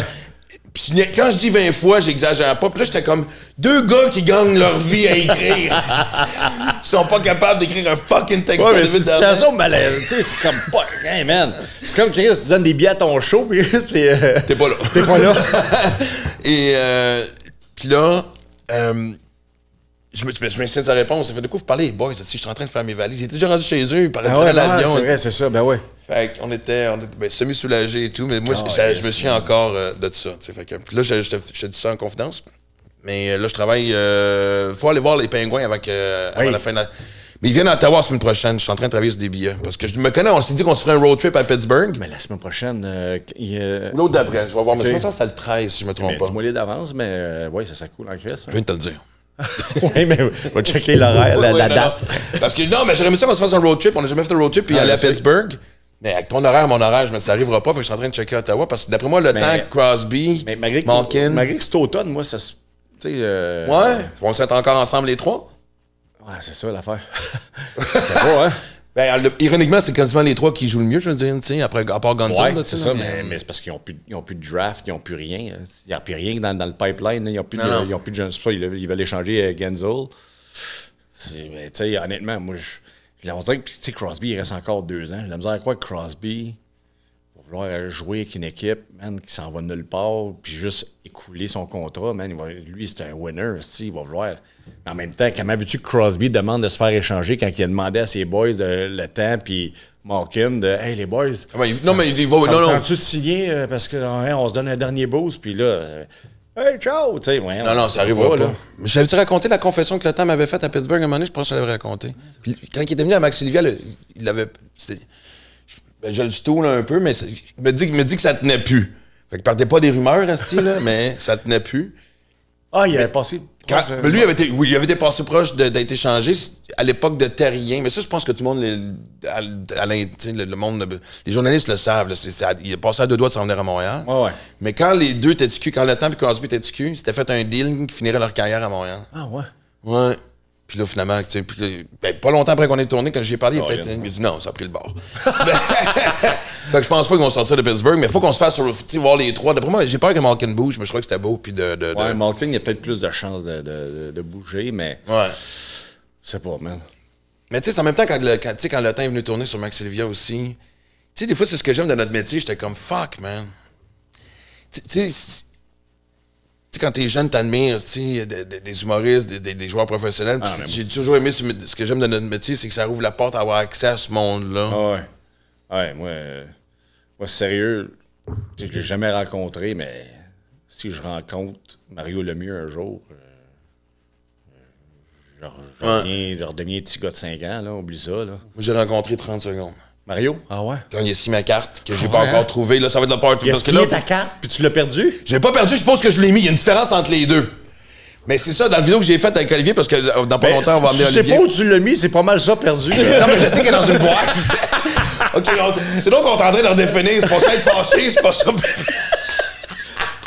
Puis quand je dis 20 fois, j'exagère pas. Puis là, j'étais comme deux gars qui gagnent leur vie à écrire. Ils sont pas capables d'écrire un fucking texte. Ouais, c'est une situation malaise. Tu sais, c'est comme pas. Hey, man. C'est comme Chris, tu donnes des billets à ton show, puis t'es. euh, T'es pas là. T'es pas là. Et euh, puis là, euh, je me, je me de sa réponse. Ça fait de quoi vous parlez, les boys? Si je suis en train de faire mes valises. Ils étaient déjà rendus chez eux, ils parlaient Ah de ouais, prendre l'avion. c'est vrai, c'est ça, ben ouais. Fait qu'on était, on était ben, semi-soulagés et tout, mais moi, Ah, je, je- yes, je me souviens encore euh, de ça. Fait que, puis là, je, je, dis ça en confidence. Mais euh, là, je travaille. Euh, faut aller voir les pingouins avant, que, avant Oui. la fin de la. Mais ils viennent à Ottawa la semaine prochaine. Je suis en train de travailler sur des billets. Parce que je me connais, on s'est dit qu'on se ferait un road trip à Pittsburgh. Mais la semaine prochaine, euh, euh, L'autre d'après, je vais voir. Mais je pense que c'est le 13, si je me trompe mais pas. dis-moi les d'avance, mais euh, ouais, ça, ça coule en crise. Je viens de te le dire. oui, mais va checker l'horaire, la, Ouais, la non, date. non. Parce que non, mais j'aurais aimé ça qu'on se fasse un road trip. On n'a jamais fait un road trip puis Ah, aller à. Pittsburgh. Mais avec ton horaire, mon horaire, je me ça arrivera pas. Fait que je suis en train de checker Ottawa parce que d'après moi, le Mais- temps que Crosby, Mais malgré que, Malkin. malgré que c'est automne, moi, ça se. Euh, Ouais, on serait encore ensemble les trois? Ouais, c'est ça l'affaire. c'est pas, hein? Ben, le- ironiquement, c'est quasiment les trois qui jouent le mieux, je veux dire, tu sais, après, à part Gonzalo. Ouais, c'est ça, mais, mais c'est parce qu'ils n'ont plus, ils ont plus de draft, ils n'ont plus rien. Il n'y a plus rien dans, dans le pipeline. là. Ils n'ont plus, de- Non, ils ont plus de jeunes. Qu'ils ils veulent échanger euh, Genzel. Mais Tu sais, honnêtement, moi, je, on dirait que tu sais, Crosby, il reste encore deux ans. J'ai la misère à croire que Crosby vouloir euh, jouer avec une équipe, man, qui s'en va de nulle part, puis juste écouler son contrat, man. il va- lui, c'est un winner, aussi, il va vouloir. Mais en même temps, comment veux-tu que Crosby demande de se faire échanger quand il a demandé à ses boys de- le temps, puis Malkin, de Hey, les boys. Ah, mais il- non, mais il va. Ça Non, non. de signer euh, parce que hein, on se donne un dernier boost, puis là, euh, hey, ciao! Tu sais, voyons, Non, non, ça arrivera là. pas. Mais t'avais raconté la confession que le temps m'avait faite à Pittsburgh à un moment donné, je pense que je l'avais raconté. Puis quand il était venu à Max Olivia, le- il avait. Ben, je le stoule un peu, mais il me dit, me dit que ça tenait plus. Fait que partez pas des rumeurs, Asti, là, mais ça tenait plus. Ah, il avait passé. Quand, de- mais lui, il avait été, oui, il avait été passé proche d'être échangé à l'époque de Terrien. Mais ça, je pense que tout le monde, le- à, à l'in- tu sais, le, le monde, les journalistes le savent. là, il est passé à deux doigts de s'en venir à Montréal. Ouais, ouais. Mais quand les deux étaient TQ, quand le temps et Crosby étaient TQ, c'était fait un deal qui finirait leur carrière à Montréal. Ah, ouais. Ouais. Puis là, finalement, tu sais, puis ben, pas longtemps après qu'on ait tourné, quand j'ai parlé, Oh, il a dit non, ça a pris le bord. fait que je pense pas qu'ils vont sortir de Pittsburgh, mais il faut qu'on se fasse sur, sais, voir les trois. D'après moi, j'ai peur que Malkin bouge, mais je crois que c'était beau. Puis de, de, de- Ouais, Malkin, il a peut-être plus de chances de, de, bouger, mais. Ouais. Sais pas, man. Mais tu sais, c'est en même temps, quand le, quand, le temps est venu tourner sur Max Sylvia aussi, tu sais, des fois, c'est ce que j'aime de notre métier, j'étais comme fuck, man. Tu sais, c'est- sais, quand t'es jeune, t'admires, tu sais, de- de- des humoristes, des, joueurs professionnels. Ah, j'ai toujours aimé ce, ce que j'aime de notre métier, c'est que ça ouvre la porte à avoir accès à ce monde-là. Ah, ouais. Ouais, moi, euh, moi sérieux, je l'ai jamais rencontré, mais si je rencontre Mario Lemieux un jour, euh, euh, je, je je redeviens petit gars de 5 ans, là, oublie ça, là. Moi, j'ai rencontré 30 secondes. Mario? Ah ouais? Quand il a signé ma carte, que j'ai Ouais, pas hein? encore trouvée, là, ça va être la party. Il a Parce que signé là, ta carte, puis tu l'as perdu? Je l'ai pas perdu, je suppose que je l'ai mis. Il y a une différence entre les deux. Mais c'est ça, dans la vidéo que j'ai faite avec Olivier, parce que euh, dans pas Ben, longtemps, on va amener je sais Olivier. pas où tu l'as mis, c'est pas mal ça perdu. non, mais je sais qu'elle est dans une boîte. OK, c'est donc qu'on est en train de redéfinir. C'est pas ça être fâché, c'est pas ça.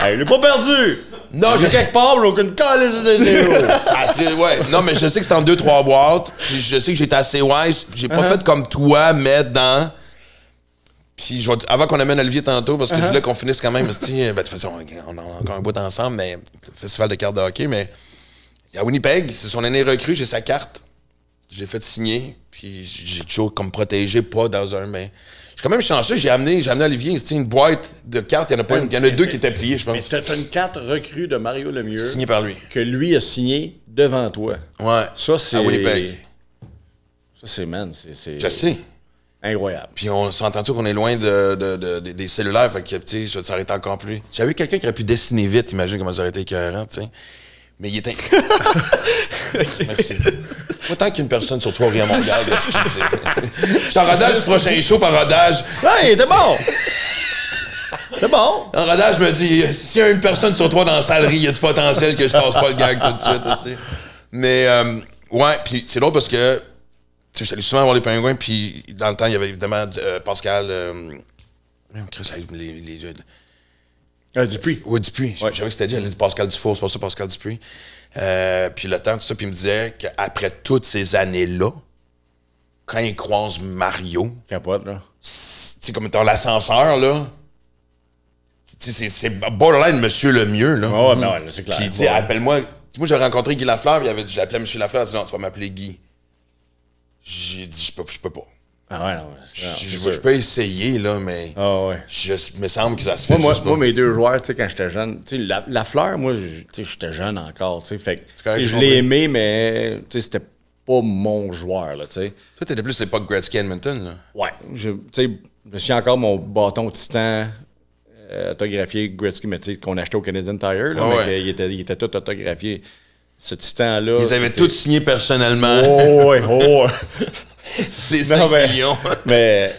hey, il est pas perdu! Non, j'ai je- quelque part, là, aucune calice de zéro. Ça serait, ouais. Non, mais je sais que c'est en deux, trois boîtes. Puis je sais que j'étais assez wise. J'ai pas fait comme toi, mettre dans. Puis je vais avant qu'on amène Olivier tantôt, parce que je voulais qu'on finisse quand même. esti, Ben, de toute façon, on a encore un bout ensemble, mais le festival de cartes de hockey, mais. À Winnipeg, c'est son année recrue, j'ai sa carte. Je l'ai fait signer, puis j'ai toujours comme protégé, pas dans un. Mais suis quand même chanceux, j'ai amené, j'ai amené Olivier une boîte de cartes. Il y en a pas une- il y en a deux qui étaient pliées, je Mais pense. t'as t'as une carte recrue de Mario Lemieux Signé par lui. que lui a signé devant toi. Ouais. Ça, c'est. À Winnipeg. Ça, c'est, man, c'est- c'est Je sais. incroyable. Puis on s'entend qu'on est loin de, de- de- de- des cellulaires, fait que, tu sais, ça aurait été encore plus. J'avais quelqu'un qui aurait pu dessiner vite, imagine comment ça aurait été écœurant, tu sais. Mais il était. Merci. Autant qu'une personne sur trois rien mondial. Je suis en rodage du prochain show, en rodage. Ouais, t'es bon! C'est bon! En rodage, je me dis, s'il y a une personne sur trois dans la salle rit, il y a du potentiel que je passe pas le gag tout de suite. Mais, euh, ouais, puis c'est drôle parce que, tu sais, j'allais souvent voir les pingouins, puis dans le temps, il y avait évidemment euh, Pascal. Euh, les, les, Ah, Dupuis. oui, Dupuis. Ouais. J'avais que c'était dit, dit Pascal Dufour, c'est pas ça, Pascal Dupuis. Euh, puis le temps, tout ça, puis il me disait qu'après toutes ces années-là, quand il croise Mario, Capote, là. tu sais, comme dans l'ascenseur, là, c'est- borderline Monsieur le mieux, là. Là, c'est clair. Puis il dit, appelle-moi. Moi, j'ai rencontré Guy Lafleur, il avait dit, je l'appelais Monsieur Lafleur, il a dit, non, tu vas m'appeler Guy. J'ai dit, je peux, je peux pas. Ah ouais, non. Je, peux essayer, là, mais. Ah ouais. Je, il me semble que ça se fait Moi, moi, juste pas. moi, mes deux joueurs, tu sais, quand j'étais jeune, tu sais, la, la fleur, moi, tu sais, j'étais jeune encore, tu sais, fait que, je l'ai aimé, mais, tu sais, c'était pas mon joueur, là, tu sais. Toi, t'étais plus l'époque Gretzky Edmonton, là. Ouais. Je, tu sais, je souviens encore mon bâton titan euh, autographié Gretzky, mais tu sais, qu'on achetait au Canadian Tire, là, Ah mais ouais. qu'il était, il était tout autographié. Ce titan-là. Ils avaient tous signé personnellement. Oh, ouais, oh, les Non, 5 mais- millions. Mais,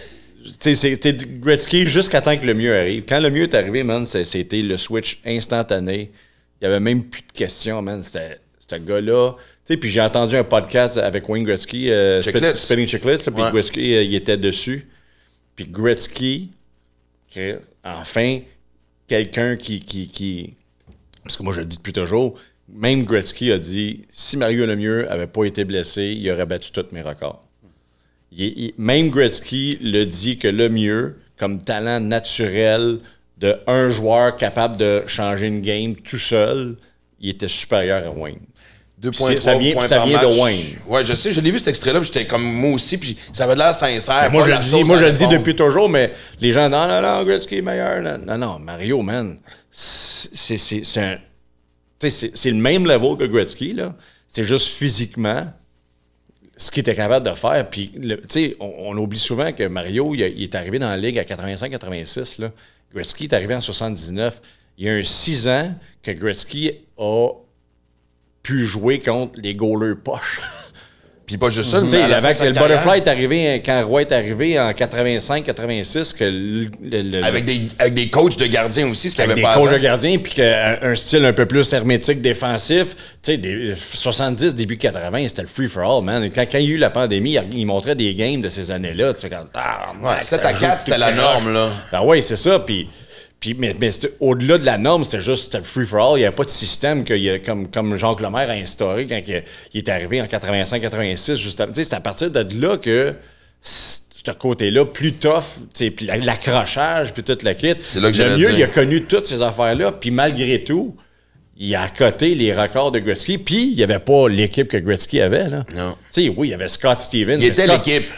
tu sais, Gretzky jusqu'à temps que le mieux arrive. Quand le mieux est arrivé, man, c'était le switch instantané. Il n'y avait même plus de questions, man. C'était ce gars-là. Tu sais, puis j'ai entendu un podcast avec Wayne Gretzky, euh, Spitting Chicklets, là, puis Ouais. Gretzky, euh, il était dessus. Puis Gretzky, enfin, quelqu'un qui, qui, qui- Parce que moi, je le dis depuis toujours, même Gretzky a dit si Mario Lemieux avait pas été blessé, il aurait battu tous mes records. Il est- il- même Gretzky le dit que Lemieux, comme talent naturel de un joueur capable de changer une game tout seul, il était supérieur à Wayne. 2.3 C'est- ça vient- points ça par vient de. Wayne. Ouais, je sais, je l'ai vu cet extrait-là, puis j'étais comme moi aussi, puis ça avait l'air sincère. Moi, je le dis, moi, je le dis depuis toujours, mais les gens, non, non, non, Gretzky est meilleur. Non, non, non, Mario, man, c'est c'est- c'est un. tu sais, C'est c'est le même level que Gretzky, là. C'est juste physiquement ce qu'il était capable de faire. Puis, tu sais, on, oublie souvent que Mario, il, est arrivé dans la ligue à 85-86. là. Gretzky est arrivé en 79. Il y a un 6 ans que Gretzky a pu jouer contre les goalers poches. Puis pas juste ça, Tu sais, mais fin de le Butterfly est arrivé quand Roy est arrivé en 85-86 que le, Avec des, avec des coachs de gardiens aussi, ce qu'il avait des pas coachs de avant. gardien puis qu'un un style un peu plus hermétique défensif. Tu sais, des 70 début 80, c'était le free for all, man. Quand, quand il y a eu la pandémie, il, il montrait des games de ces années-là. Tu sais, quand ah, Ouais, man, 7 ça à joue 4, tout c'était la norme, là. Ben oui, c'est ça. Puis, puis, mais, mais au-delà de la norme, c'était juste le free-for-all. Il n'y avait pas de système que, il comme, comme Jean-Claude Lemaire a instauré quand il, il est arrivé en 85-86. justement. Tu sais, C'est à partir de là que ce côté-là, plus tough, puis la- l'accrochage, puis toute la kit. C'est là que Le mieux, dire. il a connu toutes ces affaires-là. Puis malgré tout, il a accoté les records de Gretzky. Puis il n'y avait pas l'équipe que Gretzky avait. Là. Non. Sais, oui, il y avait Scott Stevens. Il était l'équipe.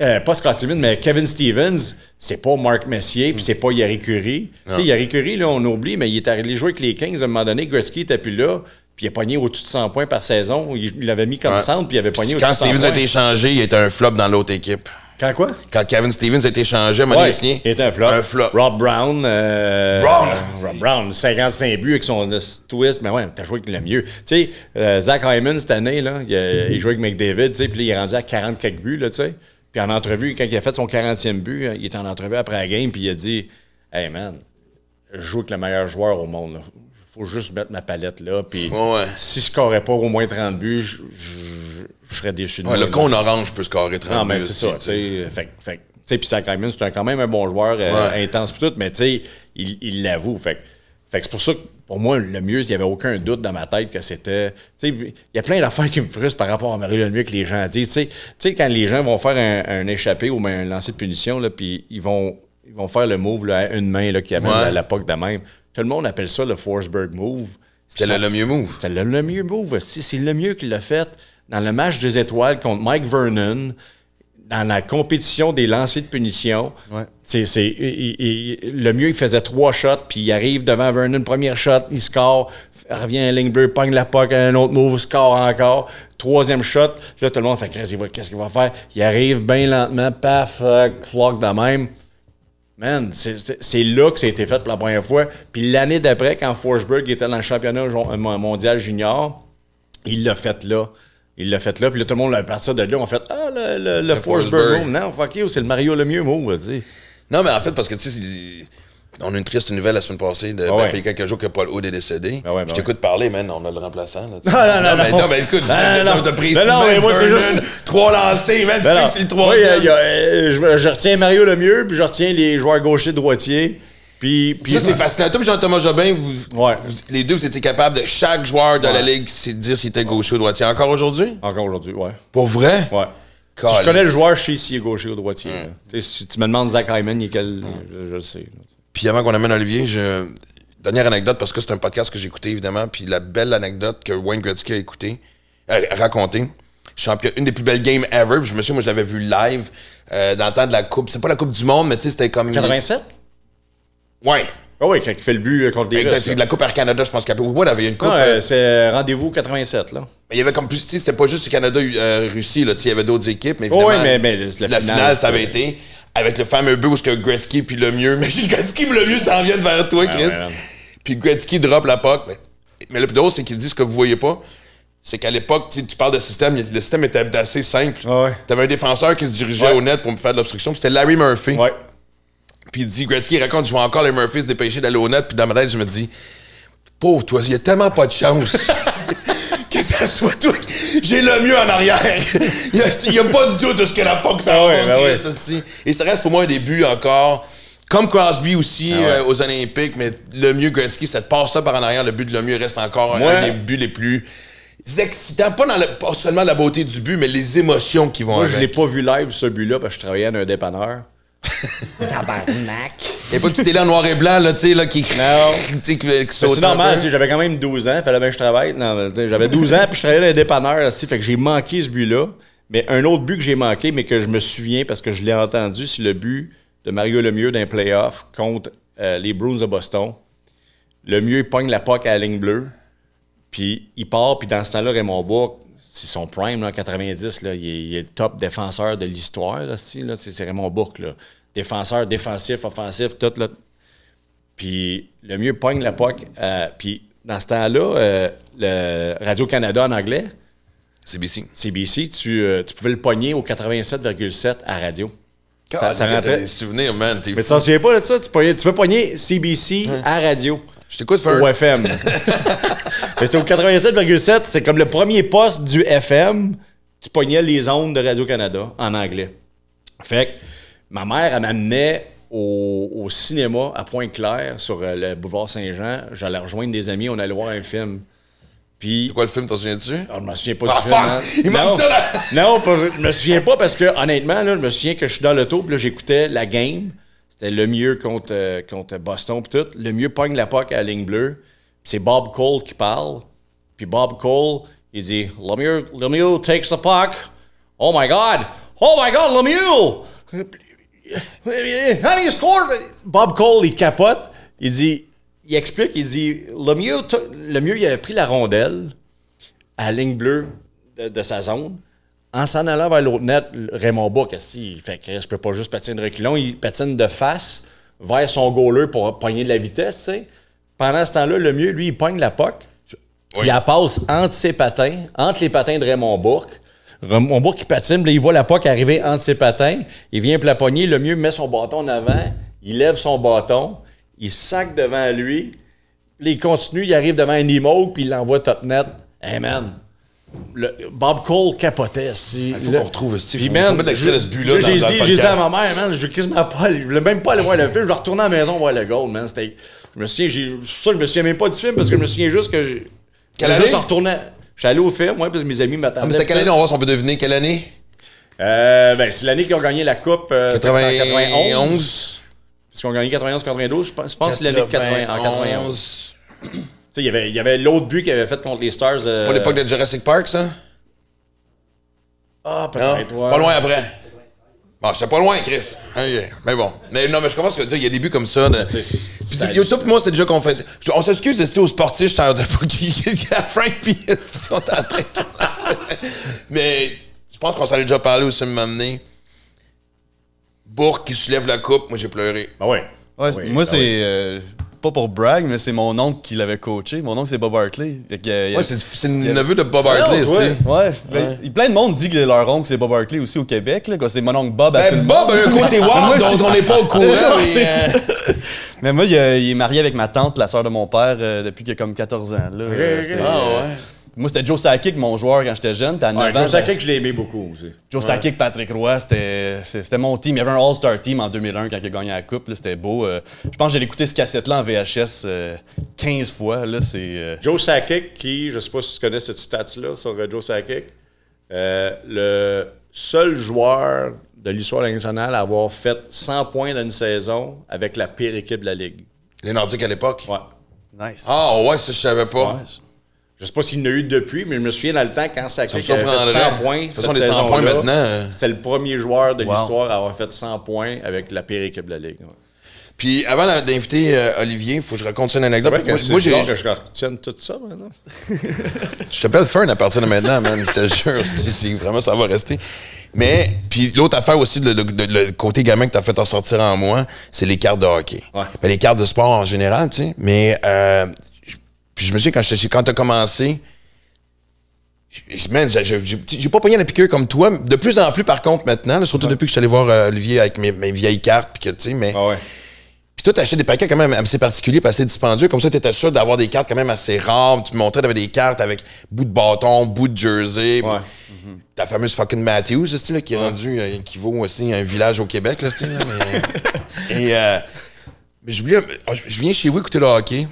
Euh, pas Scott Stevens, mais Kevin Stevens, c'est pas Mark Messier, puis c'est pas Yari Curie. Tu sais, Yari Curie, là, on oublie, mais il est allé jouer avec les Kings à un moment donné. Gretzky était plus là, puis il a pogné au-dessus de 100 points par saison. Il l'avait mis comme Ouais. centre, puis il avait pogné au-dessus Quand de 100 Stevens a points. été échangé, il était un flop dans l'autre équipe. Quand quoi? Quand Kevin Stevens a été un moment Ouais, signé, il était un flop. Un flop. Rob Brown. euh, Brown! euh, Rob Brown, 55 buts avec son twist. Mais ouais, t'as joué avec le mieux. Tu sais, euh, Zach Hyman, cette année, là, il, a- il jouait avec McDavid, tu sais, puis il est rendu à 40 quelques buts, là, tu sais. Puis en entrevue, quand il a fait son 40e but, il était en entrevue après la game, puis il a dit Hey man, je joue avec le meilleur joueur au monde. là. Faut juste mettre ma palette là. Puis Ouais. si je scorais pas au moins 30 buts, je, je- je serais déçu de Ouais, moi, le con orange peut scorer 30 Non, mais buts c'est ça, tu sais. Fait, puis Zach Hyman, c'est quand même un bon joueur, euh, intense pis tout, mais il l'avoue. Fait, fait c'est pour ça que, pour moi, le mieux, il n'y avait aucun doute dans ma tête que c'était... Il y a plein d'affaires qui me frustrent par rapport à Mario Lemieux que les gens disent. Tu sais, quand les gens vont faire un, un échappé ou un lancer de punition, puis ils vont, ils vont faire le move là, à une main là, qui amène Ouais. à l'époque de même. Tout le monde appelle ça le Forsberg move. C'était le, le mieux move. C'était le, le mieux move aussi. C'est le mieux qu'il l'a fait dans le match des étoiles contre Mike Vernon, dans la compétition des lancers de punition. Ouais. C'est, le mieux, il faisait trois shots, puis il arrive devant Vernon, première shot, il score, revient à ligne bleue, pogne la puck, un autre move, score encore. Troisième shot, là, tout le monde fait Qu'est-ce qu'il va- qu'est-ce qu'il va faire? Il arrive bien lentement, paf, euh, clock de même. Man, c'est- là que ça a été fait pour la première fois. Puis l'année d'après, quand Forsberg était dans le championnat euh, mondial junior, il l'a fait là. Il l'a fait là. Puis là, tout le monde, à partir de là, on fait Ah, le, le, le Forsberg. Non, fuck you, c'est le Mario le mieux move, vas-y. Non, mais en fait, parce que, tu sais, on a une triste nouvelle la semaine passée. De, Ah ben, ouais. il y a quelques jours que Paul Hood est décédé. Ah ouais, ben je t'écoute parler, man, on a le remplaçant. Là. Non, non, non, mais, non. non, mais écoute, Non, t'as- non, non. pris Non, non, mais moi, c'est Vernon, juste- Trois lancés, man, tu Ben non. c'est le troisième. je, je retiens Mario le mieux, puis je retiens les joueurs gauchers-droitiers. Puis, puis Ça, c'est fascinant. Toi, Jean-Thomas Jobin, vous, Ouais. vous- les deux, vous étiez capables de chaque joueur de la Ligue de dire s'il était gaucher ou droitier. Encore aujourd'hui? Encore aujourd'hui, ouais. Pour vrai? Ouais. Si je connais le joueur, je sais s'il est gaucher ou droitier. sais, Si tu me demandes Zach Hyman, il est quel. Je, je le sais. Puis avant qu'on amène Olivier, je... dernière anecdote, parce que c'est un podcast que j'ai écouté, évidemment, puis la belle anecdote que Wayne Gretzky a écouté, euh, raconté. Champion, une des plus belles games ever. Puis je me souviens, moi, je l'avais vu live euh, dans le temps de la Coupe. C'est pas la Coupe du Monde, mais tu sais, c'était comme... 87? Ouais. Ah oui, quand il fait le but euh, contre les Exact. C'est de la Coupe Air Canada, je pense qu'il y avait. Ouais, il y avait une coupe. Non, euh, euh, c'est rendez-vous 87, là. mais il y avait comme plus. Tu sais, c'était pas juste le Canada-Russie, là. Tu sais, il y avait d'autres équipes, mais Oh, évidemment. oui, mais, mais la, la finale, ça avait été avec le fameux but où ce que Gretzky puis le mieux. Mais Gretzky puis le mieux s'en viennent vers toi, Chris. ouais, ouais. Puis Gretzky drop la puck. Mais, mais le plus drôle, c'est qu'il dit ce que vous voyez pas. C'est qu'à l'époque, tu tu parles de système, le système était assez simple. Ah ouais. T'avais un défenseur qui se dirigeait au net pour me faire de l'obstruction, c'était Larry Murphy. Ouais. Puis il dit, Gretzky raconte, je vois encore les Murphys dépêcher d'aller au net, puis dans ma tête, je me dis, pauvre toi, il y a tellement pas de chance. que ça soit toi. qui- J'ai le mieux en arrière. Il y a, pas de doute de ce que la POC ça Ah ouais, va, ben ouais. Et ça reste pour moi un début encore. Comme Crosby aussi Ah ouais. euh, aux Olympiques, mais le mieux Gretzky, ça te passe ça par en arrière. Le but de le mieux reste encore un des buts les plus excitants. Pas, dans le- pas seulement la beauté du but, mais les émotions qui vont Moi, je l'ai pas vu live, ce but-là, parce que je travaillais dans un dépanneur. Tabarnak. Il n'y a pas de petite télé en noir et blanc, là, tu sais, là, qui, Non. tu sais, qui, qui Mais saute C'est normal, tu sais, j'avais quand même 12 ans, fallait bien que je travaille. J'avais 12 ans, puis je travaillais dans un dépanneur aussi, fait que j'ai manqué ce but-là. Mais un autre but que j'ai manqué, mais que je me souviens parce que je l'ai entendu, c'est le but de Mario Lemieux d'un playoff contre euh, les Bruins de Boston. Lemieux, il pogne la puck à la ligne bleue, puis il part, puis dans ce temps-là, Raymond Bourque, c'est son prime, là, en 90, là, il, est, il est le top défenseur de l'histoire, là, là, c'est Raymond Bourque, là. Défenseur, défensif, offensif, tout, là. Puis le mieux pogne la POC. puis dans ce temps-là, euh, le Radio-Canada en anglais, CBC. CBC, tu, euh, tu pouvais le pogner au 87,7 à radio. Ça, rentrait. des souvenirs, man. Mais tu t'en souviens pas de ça? Tu, pognais- tu peux pogner CBC à radio. Je t'écoute, Fern. Au FM. Mais C'était au 87,7. C'est comme le premier poste du FM. Tu pognais les ondes de Radio-Canada en anglais. Fait que ma mère, elle m'amenait au, au cinéma à Pointe-Claire, sur euh, le boulevard Saint-Jean. J'allais rejoindre des amis, on allait voir un film. Puis. C'est quoi le film, t'en souviens-tu? Ah, je me souviens pas Ah, du film. fuck! hein. Il manque non, ça, là! Non, je me souviens pas parce que, honnêtement, là, je me souviens que je suis dans l'auto, puis là, j'écoutais la game. C'était le mieux contre, euh, contre Boston, puis tout. Le mieux pogne la POC à la ligne bleue. C'est Bob Cole qui parle. Puis Bob Cole, il dit Lemieux, Lemieux takes the puck. Oh my God! Oh my God, Lemieux! Scored! Bob Cole, il capote. Il dit, il explique, il dit Lemieux, t- Lemieux, il a pris la rondelle à la ligne bleue de, de sa zone. En s'en allant vers l'autre net, Raymond Bourque, il fait que je peux pas juste patiner de reculons, il patine de face vers son goaler pour pogner de la vitesse. Pendant ce temps-là, le mieux, lui, il pogne la POC. Il la passe entre ses patins, entre les patins de Raymond Bourque. Raymond Bourque, il patine, là, il voit la POC arriver entre ses patins. Il vient pour la pogner. Le mieux met son bâton en avant. Il lève son bâton. Il sac devant lui. Puis il continue. Il arrive devant un immeuble, puis il l'envoie top net. Hey, man. Le- Bob Cole capotait. Il faut qu'on retrouve, Steve. Puis, man, faut de ce but-là j'ai dit, j'ai dit à ma mère, man, je quasiment pas je voulais même pas aller voir le film. Je vais retourner à la maison voir le goal, man. Je me souviens, j'ai, ça, je me souviens même pas du film parce que je me souviens juste que Quelle année? juste retourné. Je suis allé au film, parce que mes amis m'attendaient. Ah, mais c'était quelle année? On va si on peut deviner quelle année? Euh, ben, c'est l'année qu'ils ont gagné la Coupe. Euh, fait que c'est en 91. 91. Parce qu'ils ont gagné 91-92. Je pense, je pense que c'est l'année de 80, en 91. Tu sais, il y avait, y avait l'autre but qu'il avait fait contre les Stars. C'est pas l'époque de Jurassic Park, ça? Ah, peut-être, ouais. Pas loin après. Bon, c'est pas loin, Chris. Ok, Mais bon. Mais non, mais je comprends ce que tu veux dire. Il y a des buts comme ça. De... Tu sais, Puis, c'est- yo, toi pis moi, c'est déjà qu'on fait. On s'excuse, c'est aux sportifs, je t'en de pas qui. Frank pis ils sont en train de. Mais je pense qu'on s'en est déjà parlé aussi, m'amener. Bourg qui soulève la coupe, moi j'ai pleuré. Ben ouais. Ouais, Oui, moi, ben c'est. euh, pas pour brag, mais c'est mon oncle qui l'avait coaché. Mon oncle, c'est Bob Hartley. Fait euh, il y a- Ouais, c'est c'est le neveu de Bob Hartley, tu sais. Ouais, ben, il- plein de monde dit que leur oncle, c'est Bob Hartley aussi au Québec. Là, quoi. c'est mon oncle Bob à tout Ben, le Bob a un côté wild dont on n'est pas au courant. mais, C'est euh, ça. Mais moi, il, euh, il est marié avec ma tante, la soeur de mon père, euh, depuis qu'il a comme 14 ans. Là, Euh, c'était- Ah ouais. Moi, c'était Joe Sakic, mon joueur, quand j'étais jeune. Puis à 9 Ouais, ans, Joe Sakic, je l'ai aimé beaucoup aussi. Joe Sakic, Patrick Roy, c'était c'était mon team. Il y avait un All-Star team en 2001 quand il a gagné la Coupe. là, C'était beau. Euh, je pense que j'ai écouté ce cassette-là en VHS euh, 15 fois. Là, c'est, euh, Joe Sakic, qui, je sais pas si tu connais cette stat-là sur euh, Joe Sakic, euh, le seul joueur de l'histoire nationale à avoir fait 100 points dans une saison avec la pire équipe de la Ligue. Les Nordiques à l'époque? Ouais. nice. Ah ouais, ça je savais pas. Ouais. Je sais pas s'il y en a eu depuis, mais je me souviens dans le temps quand Ça avait fait surprendrait. 100 points. De toute les 100 points maintenant, euh, C'est le premier joueur de Wow. l'histoire à avoir fait 100 points avec la pire équipe de la Ligue. ouais. Puis avant d'inviter euh, Olivier, il faut que je raconte une anecdote. Moi, moi, j'ai, que je retienne tout ça maintenant. je t'appelle Fern à partir de maintenant, man. Je te jure, c'est- vraiment ça va rester. Mais puis l'autre affaire aussi, le, le- le- le côté gamin que t'as fait en sortir en moi, c'est les cartes de hockey. Ouais. Ben, les cartes de sport en général, tu sais. Mais euh, puis je me souviens quand j'étais chez- quand t'as commencé. Man, j'ai, pas pogné la piqûre comme toi. De plus en plus, par contre, maintenant, là, surtout depuis que je suis allé voir euh, Olivier avec mes, mes vieilles cartes, puis que, tu sais, mais. Ah ouais. Puis toi, t'achetais des paquets quand même assez particuliers, assez dispendieux. Comme ça, t'étais sûr d'avoir des cartes quand même assez rares. Tu me montrais, t'avais des cartes avec bout de bâton, bout de jersey. Ouais. puis Ta fameuse fucking Matthews, là, qui est rendue, euh, qui vaut aussi un village au Québec, là, là, mais... Et, euh, mais j'oublie, euh, je viens chez vous écouter le hockey.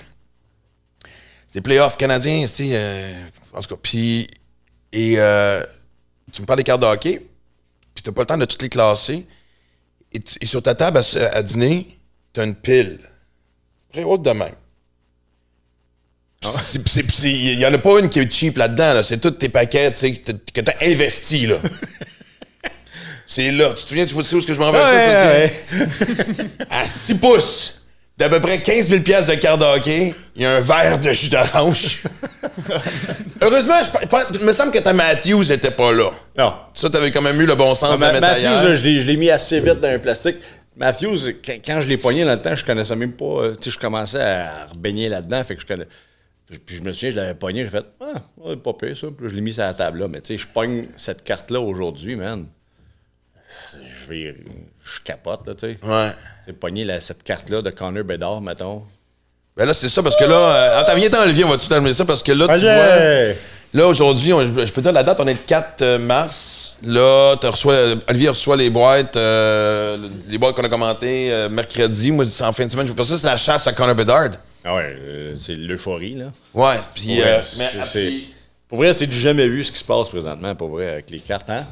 C'est des playoffs canadiens, tu sais, euh, en tout cas. Puis, et euh, tu me parles des cartes de hockey, puis t'as pas le temps de toutes les classer. Et, tu- et sur ta table à, à dîner, t'as une pile. Très haute de même. C'est- Il y en a pas une qui est cheap là-dedans. Là. C'est tous tes paquets que t'as- investi. là. c'est là. Tu te souviens, tu sais où est-ce que je me rappelle ça? ça, c'est- à 6 pouces d'à peu près 15 000 piastres de carte de hockey, il y a un verre de jus d'orange. Heureusement, je, pense- il me semble que ta Matthews était pas là. Non. Ça, t'avais quand même eu le bon sens de la Ma- mettre Matthews, là, je l'ai je l'ai mis assez vite dans un plastique. Matthews, quand, quand je l'ai pogné dans le temps, je connaissais même pas. euh, Tu sais, je commençais à rebaigner là-dedans. Fait que je connais. Puis, je me souviens, je l'avais pogné, j'ai fait Ah, ouais, pas pire ça. Puis je l'ai mis sur la table là. Mais tu sais, je pogne cette carte-là aujourd'hui, man. Je vais. Je capote, là, tu sais. Ouais. C'est pogner la- cette carte-là de Connor Bedard, mettons. Ben là, c'est ça, parce que là, euh, attends, viens-t'en, Olivier, on va tout terminer ça, parce que là, tu vois, là, aujourd'hui, je peux te dire la date, on est le 4 euh, mars. Là, tu reçois, Olivier reçoit les boîtes, euh, les boîtes qu'on a commentées euh, mercredi. Moi, c'est en fin de semaine. Je parce que ça, c'est la chasse à Connor Bedard. Ah ouais, euh, c'est l'euphorie, là. Ouais, puis. Ouais, puis- Pour vrai, c'est du jamais vu ce qui se passe présentement, pour vrai, avec les cartes, hein?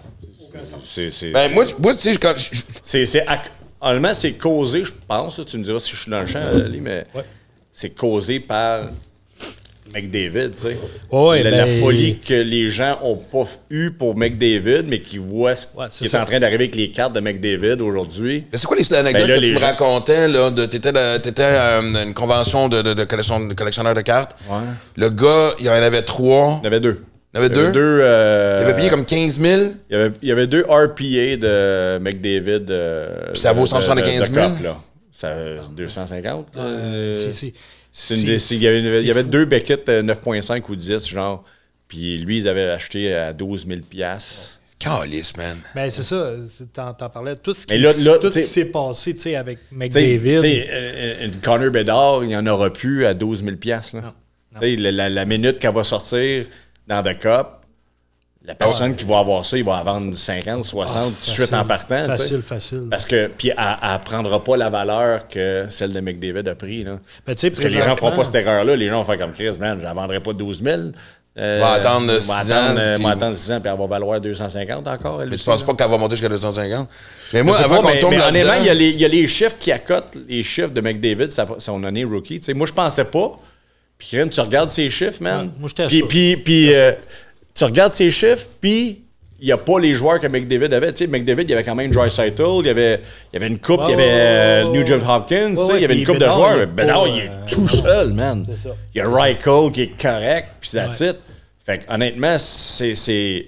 C'est. c'est- Ben, moi, moi, tu sais, quand. je- C'est, c'est, ac- honnêtement, c'est causé, je pense. tu me diras si je suis dans le champ, Ali, mais c'est causé par McDavid, tu sais. Ouais, la, la ben- folie que les gens ont pas eu pour McDavid, mais qui voient ce Ouais, qui est en train d'arriver avec les cartes de McDavid aujourd'hui. Mais c'est quoi les anecdotes Ben là, que tu me racontais, là? de- T'étais, là, t'étais à euh, une convention de, de, de collection- de collectionneurs de cartes. Ouais. Le gars, il y en avait trois. Il y en avait deux. Il y avait deux? euh, Il avait payé comme 15 000. Il y avait, il y avait deux RPA de McDavid. euh, ça vaut de- de- 175 de 000? Cup, là. Ça, 250? là. Euh, si, si. Une il y avait, il y c'est avait fou. deux Beckett euh, 9.5 ou 10, genre. Puis lui, ils avaient acheté à 12 000 piastres. Calice, man. Ben, c'est ça. T'en, parlais. Tout ce qui, Mais là- là, tout ce t'sais- qui s'est passé tu sais, avec McDavid. tu sais, euh, une Connor Bedard, il n'y en aura plus à 12 000 piastres, là. Tu sais, La, la- la minute qu'elle va sortir dans The Cup, la personne qui va avoir ça, il va en vendre 50, 60 tout de suite en partant. Facile, facile. Parce que, puis elle ne prendra pas la valeur que celle de McDavid a pris. Là. Ben, tu sais, Parce que les gens ne feront pas cette erreur-là. Les gens vont faire comme Chris, man, je la vendrai pas 12 000. Euh, Va attendre va six attendre, ans, euh, puis- va attendre 6 ans, puis elle va valoir 250 encore. Elle Mais tu penses pas qu'elle va monter jusqu'à 250? Mais moi, avant qu'on mais, tombe mais là-dedans... honnêtement, il y, a les- il y a les chiffres qui accotent les chiffres de McDavid, sa- son année rookie. Tu sais, moi, je pensais pas. Puis, Karen, tu regardes ses chiffres, man. Moi, j'étais Puis, puis, puis, euh, tu regardes ses chiffres, puis il n'y a pas les joueurs que McDavid avait. Tu sais, McDavid, il y avait quand même Dry il y avait, il y avait une coupe, il y avait New Jim. Hopkins, il y avait une coupe de joueurs. Bedard, il est euh, tout seul, man. C'est ça. Il y a Reichel qui est correct, puis that's it. Fait que, honnêtement, c'est.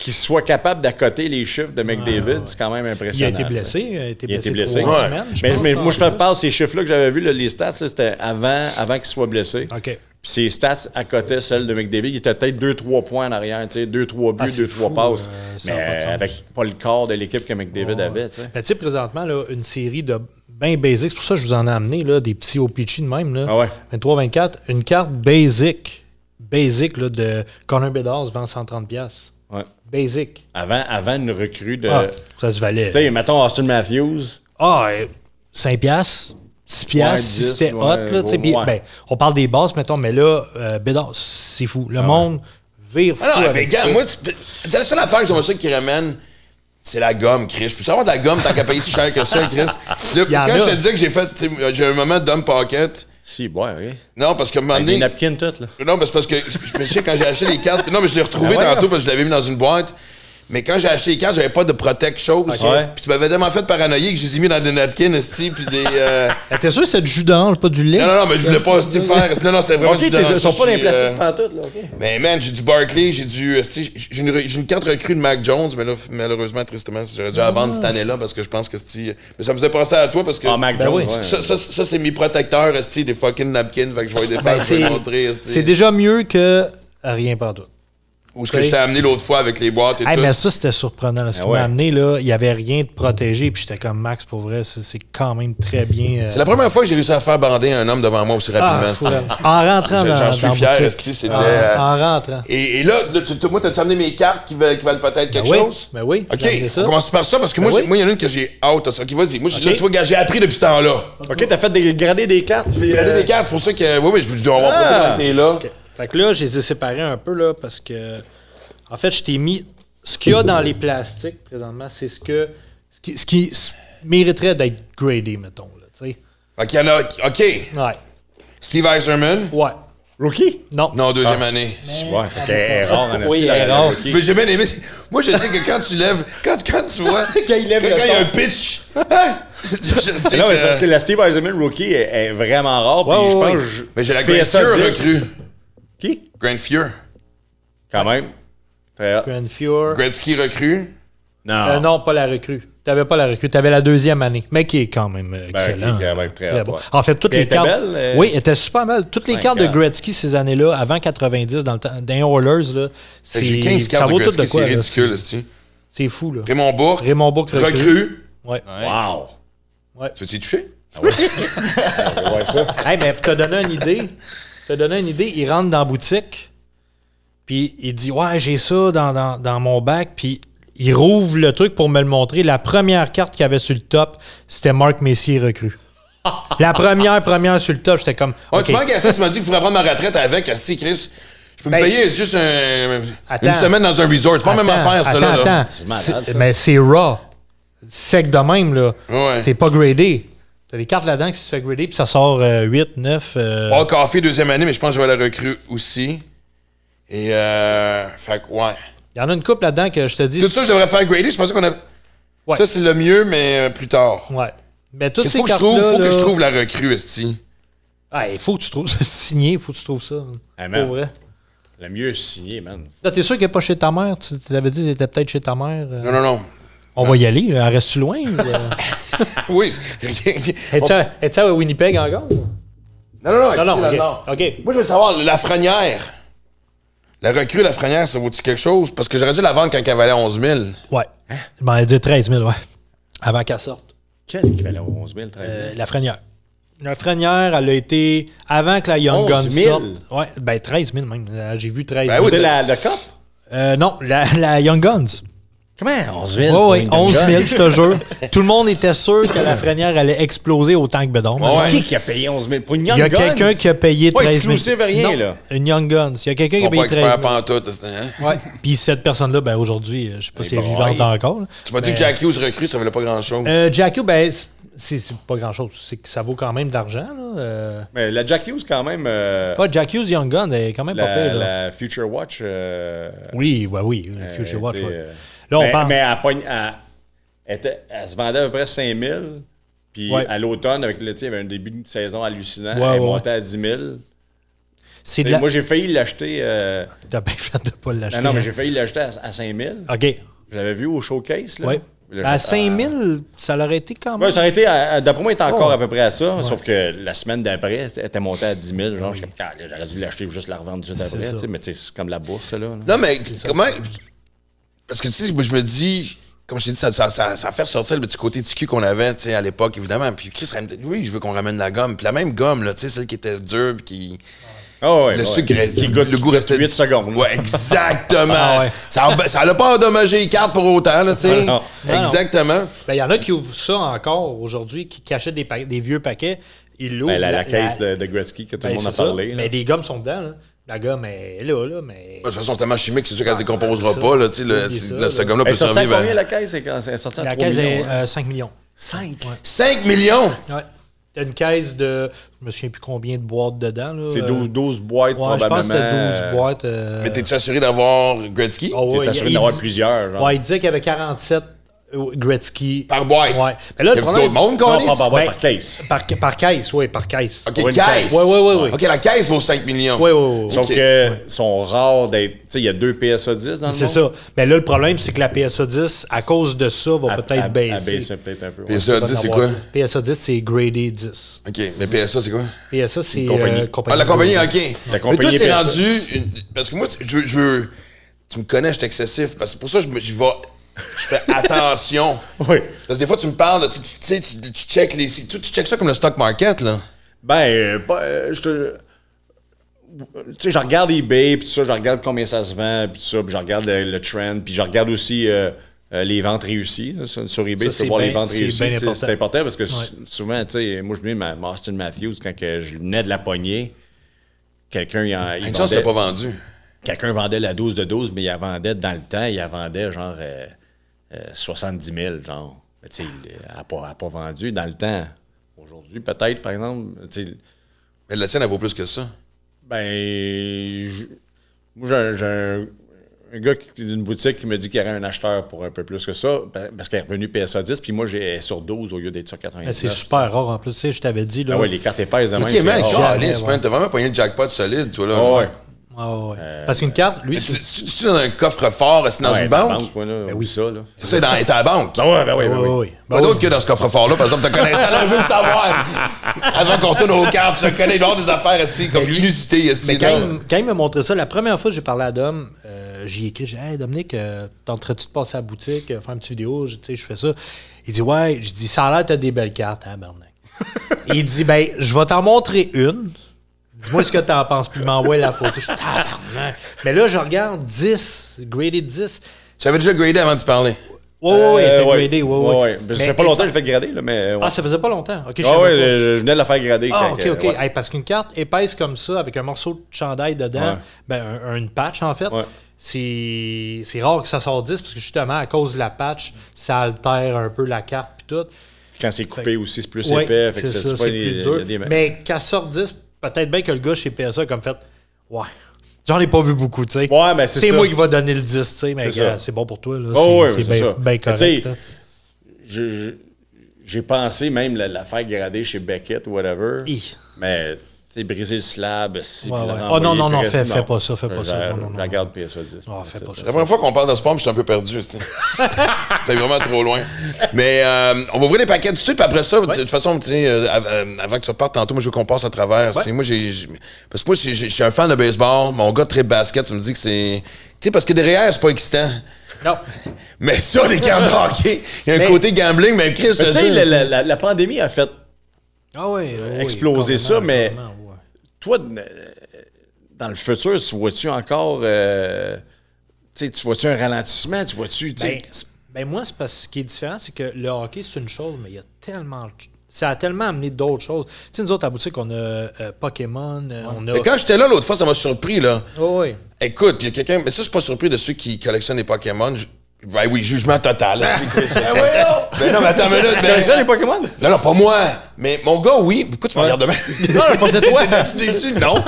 Qu'il soit capable d'accoter les chiffres de McDavid, c'est quand même Il a impressionnant. été blessé. Il a été Il a été blessé. blessé. trois Ouais. semaines, je Mais, pense, mais en moi, je te plus. parle, ces chiffres-là que j'avais vus, les stats, c'était avant, avant qu'il soit blessé. OK. Puis ses stats accotaient celles de McDavid. Il était peut-être 2-3 points en arrière, 2-3 buts, Ah, c'est 2-3 fou, passes. euh, mais pas avec pas le corps de l'équipe que McDavid avait. tu sais. Ben, tu sais, présentement, là, une série de bien basic. C'est pour ça que je vous en ai amené, là, des petits OPG de même. Là. Ah ouais. 23-24. Une carte basic. Basic là, de Connor Bedard vend 130$. Ouais. Basic. Avant, avant une recrue de. Ah, ça se valait. Tu sais, mettons Austin Matthews. Ah, euh, 5 piastres, 6 piastres, si 10, c'était hot. Là, ouais. ben, on parle des bases, mettons, mais là, euh, Bédard, c'est fou. Le monde vire fou. Ah non, mais gars, ça. moi, tu- c'est la seule affaire que j'aimerais ça qui ramène, c'est la gomme, Chris. Je peux savoir de la gomme tant qu'à payer si cher que ça, Chris? Là, quand je te disais que j'ai fait, j'ai un moment de dumb pocket, Si, ouais, oui. non, parce que un moment des donné, napkins, toutes, là. non, mais c'est parce que je me souviens quand j'ai acheté les cartes, non, mais je l'ai retrouvé Ah ouais, tantôt parce que je l'avais mis dans une boîte. Mais quand j'ai acheté les cartes, j'avais pas de protect chose. Ouais. Puis tu m'avais tellement fait paranoïer que je les ai mis dans des napkins, esti, puis des. euh, Ah, T'es sûr que c'est du jus d'orange, pas du lait? Non, non, non, mais je voulais pas esti, faire. Non, non, c'était vraiment Ok, du dans ils sont pas dans les suis, euh, plastiques pantoute, là, ok. Mais man, j'ai du Barkley, j'ai du. J'ai une, j'ai une carte recrue de Mac Jones, mais là, malheureusement, tristement, j'aurais dû la vendre cette année-là parce que je pense que esti, Mais ça me faisait penser à toi parce que. Ah, Mac Ben Jones. Ça, ça, ça, c'est mes protecteurs, esti, des fucking napkins. Fait que je vais les défaire, Ben, je vais les c'est- montrer. C'est déjà mieux que rien pas tout. Ou ce que je t'ai amené l'autre fois avec les boîtes et Hey, tout. mais ça, c'était surprenant. là. Ce Ah qui ouais. m'a amené, là, il n'y avait rien de protégé. Puis j'étais comme Max, pour vrai, c'est quand même très bien. euh, C'est la première fois que j'ai réussi à faire bander un homme devant moi aussi ah, rapidement. là. en rentrant J'en suis dans fier, c'était. En- euh, En rentrant. Et, et là, là, tu, moi, t'as-tu amené mes cartes qui valent, qui valent peut-être quelque Ben oui, chose? ben oui, OK, amené ça. on commence par ça parce que moi, Ben oui. il y en a une que j'ai out à ça. OK, vas-y. Moi, j'ai- là, OK. tu j'ai appris depuis ce temps-là. Ok, t'as fait des, grader des cartes. J'ai gradé des cartes, c'est pour ça que. Oui, oui, je vous dis, on va Ah. pas là. Fait que là, je les ai séparés un peu, là, parce que, en fait, je t'ai mis. Ce qu'il y a dans les plastiques, présentement, c'est ce que. Ce qui, ce qui s- mériterait d'être gradé, mettons, là, tu sais. Fait qu'il y en a. OK. Ouais. Steve Eiserman? Ouais. Rookie? Non. Non, deuxième année. Ouais, fait qu'elle est rare Oui, rookie. Mais j'ai bien aimé. Moi, je sais que quand tu lèves. Quand, quand tu vois. Quand il lève quand, le quand il y a un pitch. hein, je sais Non, mais parce que la Steve Eisenman rookie est, est vraiment rare. Puis Ouais, je ouais, pense. ouais. je- Mais j'ai la PSA Fear 10. recrue. Qui? Grand Fear. Quand même. Grand Fjord. Gretzky recrue. Non. Euh, non, pas la recrue. T'avais pas la recrue, t'avais la deuxième année, mais qui est quand même euh, Ben, excellent. qui est quand même très bon. bon. En fait, toutes les elle était cartes. belle, euh? Oui, elle était super belle. Toutes les cartes de. Gretzky ces années-là, avant 90, dans le temps, dans les Oilers, là, c'est. J'ai 15 ça cartes vaut de tout de Gretzky, quoi, c'est ridicule, c'est C'est fou, là. Raymond Bourque. Raymond Bourque recrue. Recrue. Ouais. Wow! Tu veux-tu y toucher? Ouais, ça. Hey, mais pour te donner une idée, te donner une idée, il rentre dans la boutique, puis il dit Ouais, j'ai ça dans, dans, dans mon bac, puis il rouvre le truc pour me le montrer. La première carte qu'il y avait sur le top, c'était Marc Messier recrue. La première, première sur le top, j'étais comme. Ah, OK. Tu manques à ça, tu m'as dit qu'il faudrait prendre ma retraite avec, Asti, Chris. Je peux me Ben, payer juste un- attends. une semaine dans un resort. C'est pas la même affaire, ça, attends, là. là. attends. C'est malade, ça. Mais c'est raw. Sec de même, là. Ouais. C'est pas gradé. T'as des cartes là-dedans qui se fait grader, puis ça sort euh, 8, 9. euh, Paul Coffey, deuxième année, mais je pense que je vais la recrue aussi. Et, euh. Fait que, ouais. Il y en a une couple là-dedans que je te dis. Tout ça, je devrais faire grader. Je pensais qu'on a. Ouais. Ça, c'est le mieux, mais euh, plus tard. Ouais. Mais toutes ces faut que je cartes trouve? Faut que je trouve la recrue, Esti. Ah, il faut que tu trouves ça signé, il faut que tu trouves ça. Ah, Pour man. vrai. Le mieux signé, man. T'es sûr qu'il n'est pas chez ta mère? Tu t'avais dit qu'il était peut-être chez ta mère. euh. Non, non, non. On va y aller, là. Elle reste-tu loin? euh? Oui. Es-tu à- Es-tu à Winnipeg encore? Non, non, non, Non, non, ici, là, ok. non. OK. Moi, je veux savoir, la franière. La recrue, la franière, ça vaut-tu quelque chose? Parce que j'aurais dû la vendre quand elle valait 11 000. Ouais. Je m'en ai dit 13 000, ouais. Avant qu'elle sorte. Quel équivalent 11 000, 13 000? Euh, la Frenière. La Frenière, elle a été avant que la Young 11 Guns 000? sorte. Ouais, ben 13 000 même. Euh, J'ai vu 13 000. Ben oui, C'est la, le cop? Euh, non, la, la Young Guns. Comment? 11 Oui, 000? oui, 11 000, je te jure. Tout le monde était sûr que la Frenière allait exploser autant que Bedon. Ouais. Qui qui a payé 11 000? Pour une Young Il y a Guns? quelqu'un qui a payé Pas 13 000. exclusive, rien, Non, là. Une Young Guns. Il y a quelqu'un Ils qui a sont pas payé 13 000. experts pantoute, hein? Ouais. Puis cette personne-là, ben aujourd'hui, euh, je sais pas si elle est vivante encore. Tu m'as dit que Jack Hughes recrue, ça valait pas grand-chose. Euh, Jacko, ben, c'est pas grand-chose. C'est que ça vaut quand même de l'argent. là. Euh, Mais la Jack Hughes, quand même. euh, Pas Jack Hughes Young Gun, elle est quand même pas la, pire. là. la Future Watch. euh, Oui, ouais, oui, euh, Future Watch. ouais. Euh, Là, on mais, parle. mais elle, pogne- elle- elle était- elle se vendait à peu près 5 000. Puis Ouais. à l'automne, avec le, il y avait un début de saison hallucinant. Ouais, elle est ouais, montée à 10 000. C'est de Et la... Moi, j'ai failli l'acheter. euh, T'as bien fait de pas l'acheter. Non, non, mais hein. j'ai failli l'acheter à, à 5 000. OK. Je l'avais vu au showcase. Là. Ouais. Là, à j'ai- 5 000, ça l'aurait été quand même. Ouais, ça aurait été, d'après moi, il était encore Oh. à peu près à ça. Sauf que la semaine d'après, elle était montée à 10 000. Genre, je suis comme, Ah, là, j'aurais dû l'acheter ou juste la revendre C'est après. tu sais, Mais tu sais, c'est comme la bourse, là. Non, mais comment. Parce que, tu sais, je me dis. Comme je t'ai dit, ça, ça, ça, ça fait ressortir le petit côté du cul qu'on avait, tu sais, à l'époque, évidemment. Puis Chris, elle me dit, oui, je veux qu'on ramène la gomme. Puis la même gomme, là, tu sais, celle qui était dure, puis qui. Ah ouais, le ouais. sucre, Qui goûte le goût restait. 8 secondes. Ouais, exactement. Ah ouais. Ça a- Ça l'a pas endommagé les cartes pour autant, là, tu sais. Exactement. Ben, il y en a qui ouvrent ça encore aujourd'hui, qui cachaient des, pa- des vieux paquets. Ils l'ouvrent. Ben, la, la caisse de, de Gretzky que tout Ben, le monde a parlé. Mais les gommes sont dedans. Là. La gomme est là, là, mais. De toute façon, c'est tellement chimique, c'est sûr qu'elle se décomposera pas, là, tu sais. le- Oublie ça, le- Ce là. gomme-là peut à survivre. combien à la caisse? Quand- Elle est sortie à La 3 caisse millions. est hein? euh, 5 millions. 5? 5 millions! Ouais. T'as une caisse de. Je me souviens plus combien de boîtes dedans. Là. C'est Euh, 12, 12 boîtes, Ouais, je probablement. pense que c'est 12 boîtes. euh, Mais t'es-tu assuré d'avoir Gretzky? oh, ouais, T'es assuré d'avoir plusieurs. genre. Ouais, il disait qu'il y avait 47 euh, Gretzky. Par boîte? Ouais. Mais là, Y le problème. d'autres mondes, Non, par boîte, Ben, par caisse. Par, par caisse, oui, par caisse. OK, une caisse. Ouais, ouais, ouais, ouais. OK, la caisse vaut 5 millions. Oui, oui, oui. Sauf que sont rares d'être. Tu sais, il y a deux PSA 10 dans le C'est monde. ça. Mais là, le problème, c'est que la PSA 10, à cause de ça, va peut-être baisser. baisser peut-être un peu. Ouais. Va 10, c'est quoi? PSA 10, c'est gradé 10. OK, mais PSA, c'est quoi? PSA, c'est compagnie. euh, Ah, la compagnie, OK. La mais toi, c'est PSA. rendu... une- Parce que moi, je veux, je veux- Tu me connais, je suis excessif. Parce que pour ça, je, me- je vais... Je fais attention. Oui. Parce que des fois, tu me parles, tu tu sais, tu, tu checkes les... Tu, tu checkes ça comme le stock market, là. Ben, euh, pas, euh, je te. Tu sais, je regarde eBay, puis tout ça, je regarde combien ça se vend, puis tout ça, puis je regarde le, le trend, puis je regarde aussi euh, euh, les ventes réussies. là, sur, eBay, Ça, tu c'est peux voir les ventes réussies. C'est important. parce que souvent, tu sais, moi, je me dis, ma Austin Matthews, quand que je venais de la poignée, quelqu'un, il, en- il Une chance, tu vendait, pas vendu. quelqu'un vendait la 12 de 12, mais il la vendait dans le temps, il la vendait genre euh, euh, 70 000, genre. Mais tu sais, il n'a pas, elle a pas vendu dans le temps. Aujourd'hui, peut-être, par exemple, Mais la tienne, elle vaut plus que ça. ben, je- moi, j'ai un, j'ai un- un gars qui- d'une boutique qui me dit qu'il y aurait un acheteur pour un peu plus que ça, pa- parce qu'il est revenu PSA 10, puis moi, j'ai elle est sur 12 au lieu d'être sur 99. Mais C'est super rare en plus. Tu sais, je t'avais dit. Là, Ah ouais, les cartes épaces de même, OK, c'est rare. T'as vraiment pogné le jackpot solide, toi, là. Ah ouais. Ah ouais. Parce qu'une carte, lui, c'est. dans un coffre-fort, c'est dans Ouais, une dans la banque? là, oui, ça, là. C'est ça, dans, t'es à la banque. Ben ouais, ben ouais, ben Oui, ouais. oui. Pas d'autre que dans ce coffre-fort-là, par exemple, tu connais ça, là, je veux le savoir. Avant qu'on tourne aux cartes, tu connais, il doit y avoir des affaires ici, comme inusitées, ici. Mais quand, là. il, quand il m'a montré ça, la première fois que j'ai parlé à Dom, euh, j'y ai écrit, j'ai dit Hey Dominique, euh, tenterais-tu de passer à la boutique, euh, faire une petite vidéo, Je- tu sais, je fais ça. Il dit Ouais, je dis Ça a l'air t'as des belles cartes, hein, Bernac. il dit Ben, je vais t'en montrer une. Dis-moi ce que t'en penses, puis il m'envoie la photo. Je dis Tabarnak. Mais là, je regarde 10, graded 10. J'avais déjà gradé avant de parler. Ouais, il était Euh, gradé, ouais, ouais. ouais. Ça fait pas longtemps que j'ai fait grader, là, mais. ouais. Ah, ça faisait pas longtemps. Ok, je Ah pas. je, je venais de la faire grader. Ah, ok, ok. ouais. Hey, parce qu'une carte épaisse comme ça, avec un morceau de chandail dedans, Ouais. ben, un, un- une patch en fait, Ouais. c'est c'est rare que ça sorte 10 parce que justement, à cause de la patch, ça altère un peu la carte puis tout. Quand c'est coupé aussi, c'est plus Ouais, épais. fait que c'est ça, pas c'est des- plus dur. des- Mais qu'elle sorte 10, peut-être bien que le gars chez PSA a comme fait Ouais. J'en ai pas vu beaucoup, tu sais. Ouais, mais c'est moi qui va donner le 10, tu sais, mais C'est bon pour toi. là. Oh, ouais, c'est bien Mais correct. J'ai pensé même la, la faire grader chez Beckett ou whatever. Mais, sais, briser le slab. Si, Ouais, ouais. Oh, non, non, non, fais- fais pas ça, fais pas ça. la- Non, non, Je non. la garde PSA 10. Ah, fais pas ça. C'est la première fois qu'on parle de sport, mais je suis un peu perdu. T'es vraiment trop loin. Mais euh, on va ouvrir les paquets tout de suite, puis après ça, de toute façon, tu sais, euh, euh, avant que tu repartes tantôt, moi, je veux qu'on passe à travers. Moi, j'ai, parce que moi, je suis un fan de baseball. Mon gars très basket, tu me dis que c'est. Tu sais, parce que derrière, c'est pas excitant. Non. Mais ça, les cartes de hockey, il y a un Mais- côté gambling, mais Chris, tu sais, la, la- pandémie a fait Ah exploser ça, mais-. Toi, dans le futur, tu vois-tu encore. euh, tu vois-tu un ralentissement? Tu vois-tu. Ben, ben moi, c'est parce que ce qui est différent, c'est que le hockey, c'est une chose, mais il y a tellement. Ça a tellement amené d'autres choses. Tu sais, nous autres, à la boutique, on a euh, Pokémon, euh, on a. Mais quand j'étais là l'autre fois, ça m'a surpris, là. Oh, oui. Écoute, il y a quelqu'un. Mais ça, je suis pas surpris de ceux qui collectionnent les Pokémon. Je- Ben oui, jugement total. là. ben non, mais attends une minute. Tu Ben... ça, les Pokémon? Non, non, pas moi. Mais mon gars, oui. Pourquoi tu me regardes de même? Non, pas c'est toi. T'es-tu déçu? Non.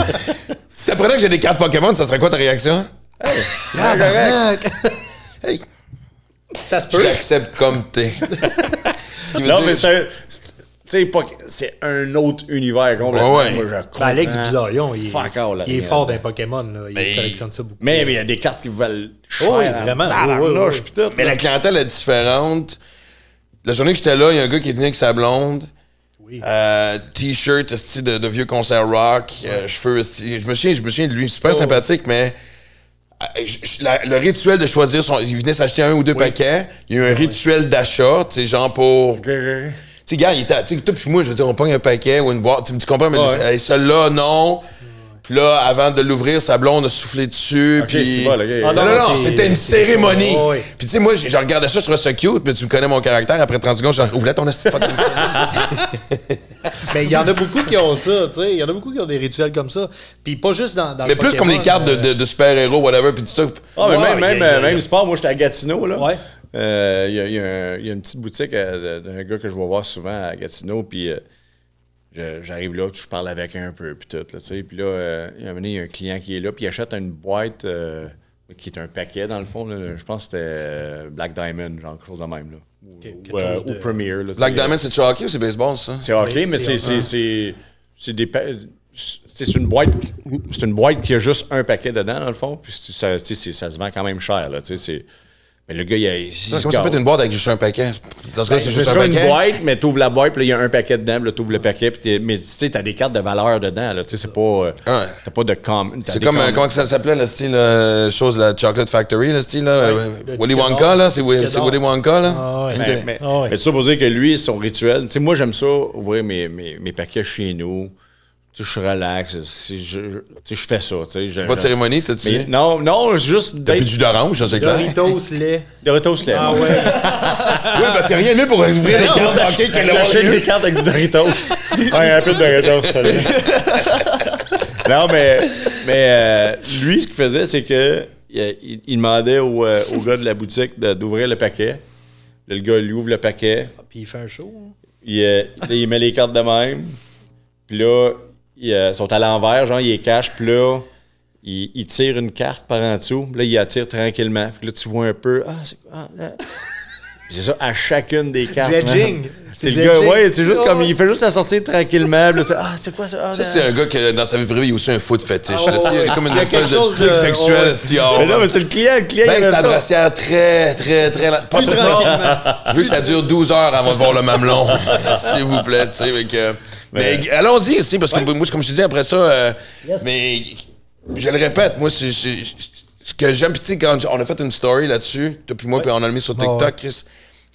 Si t'apprenais que j'ai des cartes Pokémon, ça serait quoi ta réaction? Tabarnak! Hey, Ça se je peut. t'accepte comme t'es. Ce qui veut Non, mais c'est Tu sais, pas- c'est un autre univers complètement. Ouais, ouais. Moi, je Ben, comprends. Alex Bizarillon, il, Fuck all, là, il est rien fort là-dedans. d'un Pokémon. Là. Il Mais- collectionne ça beaucoup. Mais mais il y a des cartes qui valent cher. Oui, en vraiment. Oui, oui, tout, Mais là. la clientèle est différente. La journée que j'étais là, il y a un gars qui est venu avec sa blonde. Oui. Euh, T-shirt esti, de, de vieux concert rock, euh, cheveux. esti. Je me souviens, je me souviens de lui, super Oh. sympathique, mais euh, je- je- la- le rituel de choisir son. Il venait s'acheter un ou deux paquets. Il y a eu un rituel d'achat, tu sais, genre pour. Ok, ok. Tu sais, gars, il était. Tu sais, puis moi, je veux dire, on pogne un paquet ou une boîte. Tu, tu comprends, mais Ouais. hey, celui-là, non. Puis là, avant de l'ouvrir, sa blonde a soufflé dessus. Puis... bon, Ah, non, non, non, c'était une cérémonie. Puis tu sais, moi, je regardais ça, je trouvais ça cute, mais tu me connais mon caractère. Après 30 secondes, je dis, ouvre ton fucking- Mais il y en a beaucoup qui ont ça, tu sais. Il y en a beaucoup qui ont des rituels comme ça. Puis pas juste dans, dans Mais le plus comme les cartes de, euh, de, de super-héros, whatever, puis tout ça. Ah, mais Ouais, même, même, a- euh, même sport, moi j'étais à Gatineau, là. Ouais. Euh, Il y, a, y y une petite boutique euh, d'un gars que je vais voir souvent à Gatineau, puis euh, j'arrive là, je parle avec un peu, puis tout, là, tu sais. Puis là, euh, il y a un moment donné, il y a un client qui est là, puis il achète une boîte euh, qui est un paquet, dans le fond, là. Je pense que c'était euh, Black Diamond, genre quelque chose de même, là. Ou, quelque ou, euh, chose de- ou Premier, là. Black. Diamond, c'est-tu hockey ou c'est baseball, ça? C'est OK, Oui, mais c'est c'est c'est c'est c'est des pa- c'est c'est une boîte c'est une boîte qui a juste un paquet dedans dans le fond puis ça ça se vend quand même cher là tu sais c'est mais le gars il a il se Comment ça peut être une boîte avec juste un paquet? Dans ce cas, c'est C'est juste un comme une paquet. boîte, mais t'ouvres la boîte, puis là, il y a un paquet dedans, puis t'ouvres le paquet, puis mais tu sais, t'as des cartes de valeur dedans, là, tu sais, c'est pas... euh, Ouais. T'as pas de com... C'est comme, euh, com- comment que ça s'appelait, le style, euh, chose, la Chocolate Factory, le style, là? euh, le Willy Wonka, là? C'est c'est. Willy Wonka, là? Ah ouais. Ok. Mais, mais, Ah ouais. mais tout ça pour dire que lui, son rituel, tu sais, moi, j'aime ça, ouvrir mes, mes, mes paquets chez nous. Je suis relax. Je, je, tu sais, je fais ça. Tu sais, je- Pas de cérémonie, t'as-tu? Mais non, non, juste T'as plus du d'orange, ça, c'est clair. Doritos, lait. Doritos lait. Ah ouais. Oui, parce a rien de mieux pour ouvrir des cartes hockey que le mieux. des cartes avec du Doritos. ouais, un peu de Doritos. ça, non, mais, mais euh, lui, ce qu'il faisait, c'est que il, demandait au, euh, au gars de la boutique de- d'ouvrir le paquet. Là, le gars, lui, ouvre le paquet. Puis il fait un show. hein? Il, euh, là, il met les cartes de même. Puis là, ils euh, sont à l'envers, genre, il les cache. Puis là, il, il tire une carte par en dessous. Puis là, il attire tranquillement. Puis là, tu vois un peu. Ah, c'est quoi? Ah, ah. c'est ça, à chacune des cartes. C'est le gars, ouais, c'est juste comme, il fait juste la sortir tranquillement. puis là, c'est, ah, c'est quoi ça? Ah, Ça, c'est un gars qui, dans sa vie privée, il a aussi un foot fétiche. Ah, là, tu sais, il y a comme une espèce quelque de chose truc de- sexuel. si, oh, Mais non, mais c'est le client, le client, il Ben, c'est la ça. brassière très, très, très... Pas trop Je veux que ça dure 12 heures avant de voir le mamelon. S'il vous plaît, tu sais. fait que- Mais allons-y ici, parce que moi, comme je te dis, après ça... euh, Mais je le répète, moi, c'est... c'est- Ce que j'aime, puis tu sais, quand on a fait une story là-dessus, toi puis moi, puis on a le mis sur TikTok, ouais. Chris,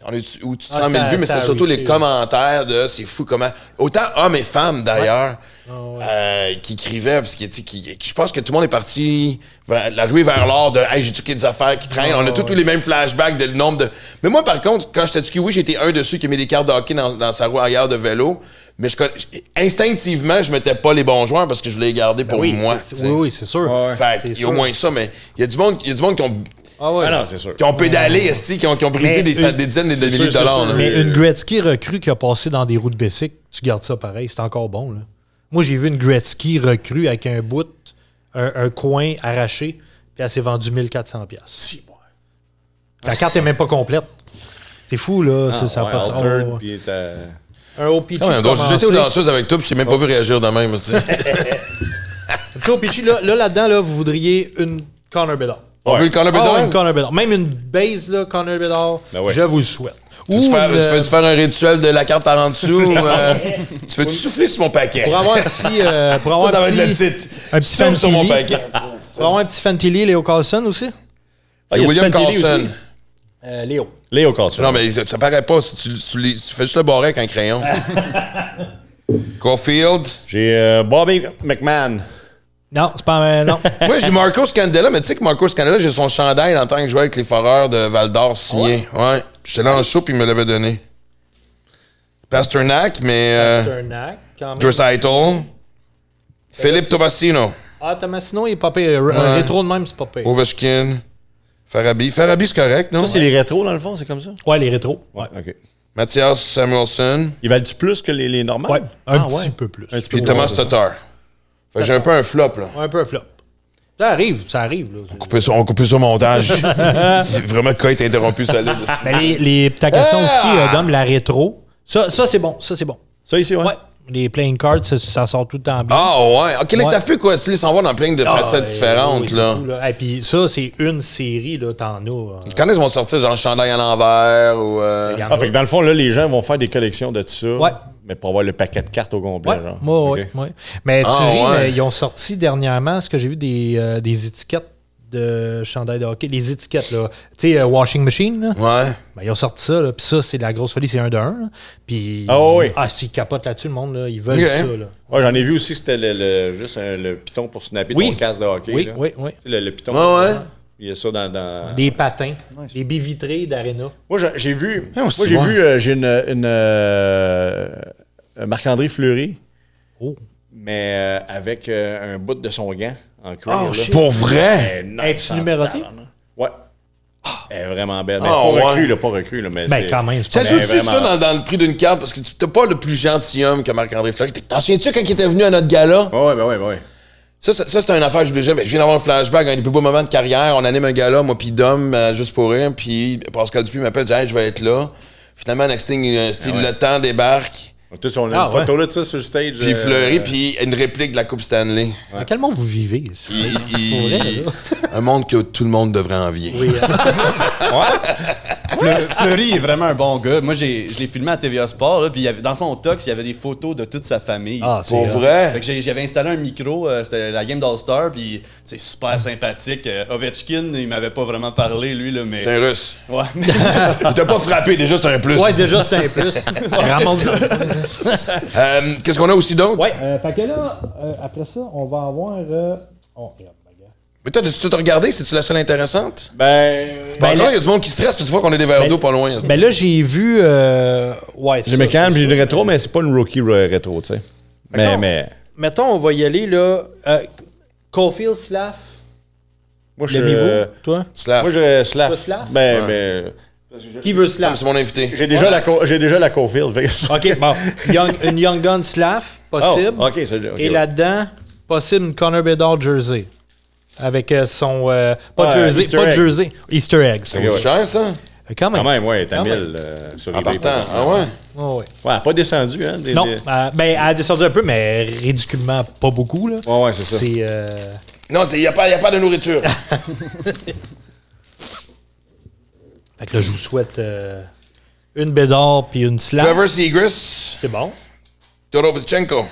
on a, où tu te Ah, sens ça- mal vu, mais c'est surtout les commentaires de c'est fou comment. Autant hommes et femmes d'ailleurs, euh, qui écrivaient, parce que tu sais, qui, qui- je pense que tout le monde est parti vers la ruée vers l'or de Hey, j'ai tué des affaires qui traînent. on a tous les mêmes flashbacks de le nombre de. Mais moi, par contre, quand j'étais tué, oui, j'étais un de ceux qui met des cartes de hockey dans, dans sa roue arrière de vélo. Mais je, instinctivement, je mettais pas les bons joueurs parce que je voulais les garder pour Oui, moi. oui, oui, c'est sûr. Ouais. Fait qu'il y a au moins ça, mais il y a du monde, il y a du monde qui ont, Ah ouais. Ah non, c'est sûr. qui ont pédalé, qui ont, qui ont brisé des, une- des dizaines de c'est milliers de dollars. Mais une Gretzky recrue qui a passé dans des routes de Bessic, tu gardes ça pareil, c'est encore bon. Là. Moi, j'ai vu une Gretzky recrue avec un bout, un, un coin arraché, puis elle s'est vendue 1400$. piastres. Si, ouais. La carte est même pas complète. C'est fou, là. ça, ça a Ah, ouais, pas de- oh, Un OPG. Ah. J'étais aux danseuses avec toi, puis je t'ai même pas vu réagir de même. Tu OPG, là, là, là-dedans, là, vous voudriez une Connor Bedard. On veut le Conor Ah Bedard? une Connor Bedard. Même une base, là, Connor Bedard, Ben ouais. je vous le souhaite. Tu Ou veux tu euh, veux-tu faire un rituel de la carte en dessous? ou, euh, tu veux-tu souffler sur mon paquet? Pour avoir un petit... euh, pour avoir Ça, ça va un être le petit, titre. un petit Souffle sur mon fantilly. paquet. pour avoir un petit Fantilly, Léo Carlson aussi? Ah, il y a William Fantilli Carlson. aussi. Euh, Léo. Léo Carlson. Non, mais ça, paraît pas. Tu, tu lis- tu fais juste le barrer avec un crayon. Caulfield. J'ai euh, Bobby McMahon. Non, c'est pas... euh, non. Moi, j'ai Marco Scandella, mais tu sais que Marco Scandella, j'ai son chandail en tant que joueur avec les foreurs de Val d'Or signé. ouais? J'étais là en show, puis il me l'avait donné. Pasternak, mais. Euh, Pasternak, quand même. Philippe Tomasino. Ah, Tomasino, il est pas pire. Un Ouais. rétro de même, c'est pas pire. Ovechkin. Farabi. Farabi, c'est correct, non? Ça, c'est les rétros, dans le fond, c'est comme ça? Ouais, les rétros. Ouais, OK. Mathias Samuelson. Ils valent-tu plus que les, les normales? Ouais, un Ah, petit ouais. peu plus. Un petit peu Puis plus. Thomas Tatar. Fait que j'ai un peu un flop, là. Un peu flop. Ça arrive, ça arrive. Là. Ça- on coupe ça au montage. Vraiment coït interrompu, solide. Mais les, les, ta question Ah! aussi, euh, Dom, la rétro, ça, ça c'est bon. Ça, c'est bon. Ça ici, ouais. Ouais. Les playing cards, ça, ça sort tout le temps bien. Ah ouais. Ok, là, ils Ouais. savent plus quoi. Ils s'en vont dans plein de Ah, facettes différentes, oui, là. Et puis ça, c'est une série, là, t'en as. euh, Quand est-ce qu'ils vont sortir, genre, chandail à l'envers ou. euh, Ah, fait que dans le fond, là, les gens vont faire des collections de ça. Ouais. Mais pour avoir le paquet de cartes au complet, Ouais, genre. ouais, OK. ouais, ouais. Mais tu Ah, ris, ouais. mais ils ont sorti dernièrement, ce que j'ai vu, des, euh, des étiquettes de chandail de hockey. Les étiquettes, là. Tu sais, euh, washing machine, là. Ouais. Ben, ils ont sorti ça, là. Puis ça, c'est de la grosse folie, c'est un de un. là. Puis. Ah, oui. Ah, s'ils capotent là-dessus, le monde, là. Ils veulent ça, là. Ouais, j'en ai vu aussi que c'était le, le- juste un- le piton pour snapper Oui. ton casque de hockey. Oui, là. oui, oui. Tu sais, Le, le piton. Ouais, ouais. Il y a ça dans. dans- Des patins, des baies vitrées d'Arena. Moi, j'ai- vu. Ah, moi, j'ai vu. euh, j'ai une. une euh, euh, Marc-André Fleury, Oh. mais euh, avec euh, un bout de son gant en cuir. Oh, là. Pour vrai? Elle est nice Es-tu en tabarnak. Ouais. Elle est vraiment belle. Mais Ah, pas ouais. recrue, là, pas recrue, là, mais Ben, c'est- quand même, c'est Ça Ben, joue-tu ça dans, dans le prix d'une carte? Parce que tu n'es pas le plus gentilhomme que Marc-André Fleury. T'en souviens-tu quand il était venu à notre gala? Ouais, ouais, ben ouais, ben ouais. Ça, ça, ça, c'est une affaire que j'oublie jamais. Je viens d'avoir un flashback, un des plus beaux moments de carrière. On anime un gala, moi puis Dom, euh, juste pour rire. Puis Pascal Dupuis m'appelle, dit hey, je vais être là. Finalement, next thing, euh, style, ouais. le temps débarque. Tu sais, on a Ah, une photo là de ça sur le stage. Puis euh, Fleury, puis une réplique de la Coupe Stanley. Dans quel monde vous vivez? Il- il- vrai, un monde que tout le monde devrait envier. Oui, hein. Fleu- Fleury est vraiment un bon gars. Moi, j'ai, je l'ai filmé à TVA Sport, là, puis dans son tox, il y avait des photos de toute sa famille. Ah, c'est Pour vrai? Fait que j'ai- j'avais installé un micro, euh, c'était la game d'All-Star, puis c'est super sympathique. Euh, Ovechkin, il m'avait pas vraiment parlé, lui, là, mais. C'est un russe. Ouais. Il t'a pas frappé, déjà, c'est un plus. Ouais, déjà, c'est un plus. Euh, Qu'est-ce qu'on a aussi d'autre? Ouais, euh, fait que là, euh, après ça, on va avoir. euh, oh, regarde. Mais toi, as-tu tout regardé? C'est-tu la seule intéressante? Ben. Ben, là- là, il y a du monde qui stresse, parce que fois qu'on a des verres Ben- d'eau pas loin. Ben là, j'ai vu. Euh, ouais, J'ai c'est puis j'ai une rétro, mais c'est pas une rookie rétro, tu sais. Mais, Mettons- mais. Mettons, on va y aller, là. Euh, Caulfield, Slav, Moi, je. l'aimez-vous, toi? Slav. Moi, je. Slav. Ben, Ouais. Qui veut Slav? C'est mon invité. J'ai déjà, la j'ai déjà la Cofield. OK, bon. Young- une Young Gun Slav, possible. Oh, ok, c'est ok, Et ouais. là-dedans, possible une Connor Bedard jersey. Avec euh, son. euh, pas Ouais, jersey, Easter pas egg. jersey, Easter egg. Vaut ouais. cher, ça? Quand même. Quand même, 1000 même. euh, sur En partant. Ah ouais? Ouais, ouais. Ouais, pas descendu, hein. des- Non, des- euh, ben, elle a descendu un peu, mais ridiculement pas beaucoup. Là. Ouais, ouais, c'est ça. C'est. euh, Non, il n'y a, pas- y a pas de nourriture. Fait que là, je vous souhaite euh, une bédard puis une slap. Trevor Seagrass, C'est bon. Dorobchenko.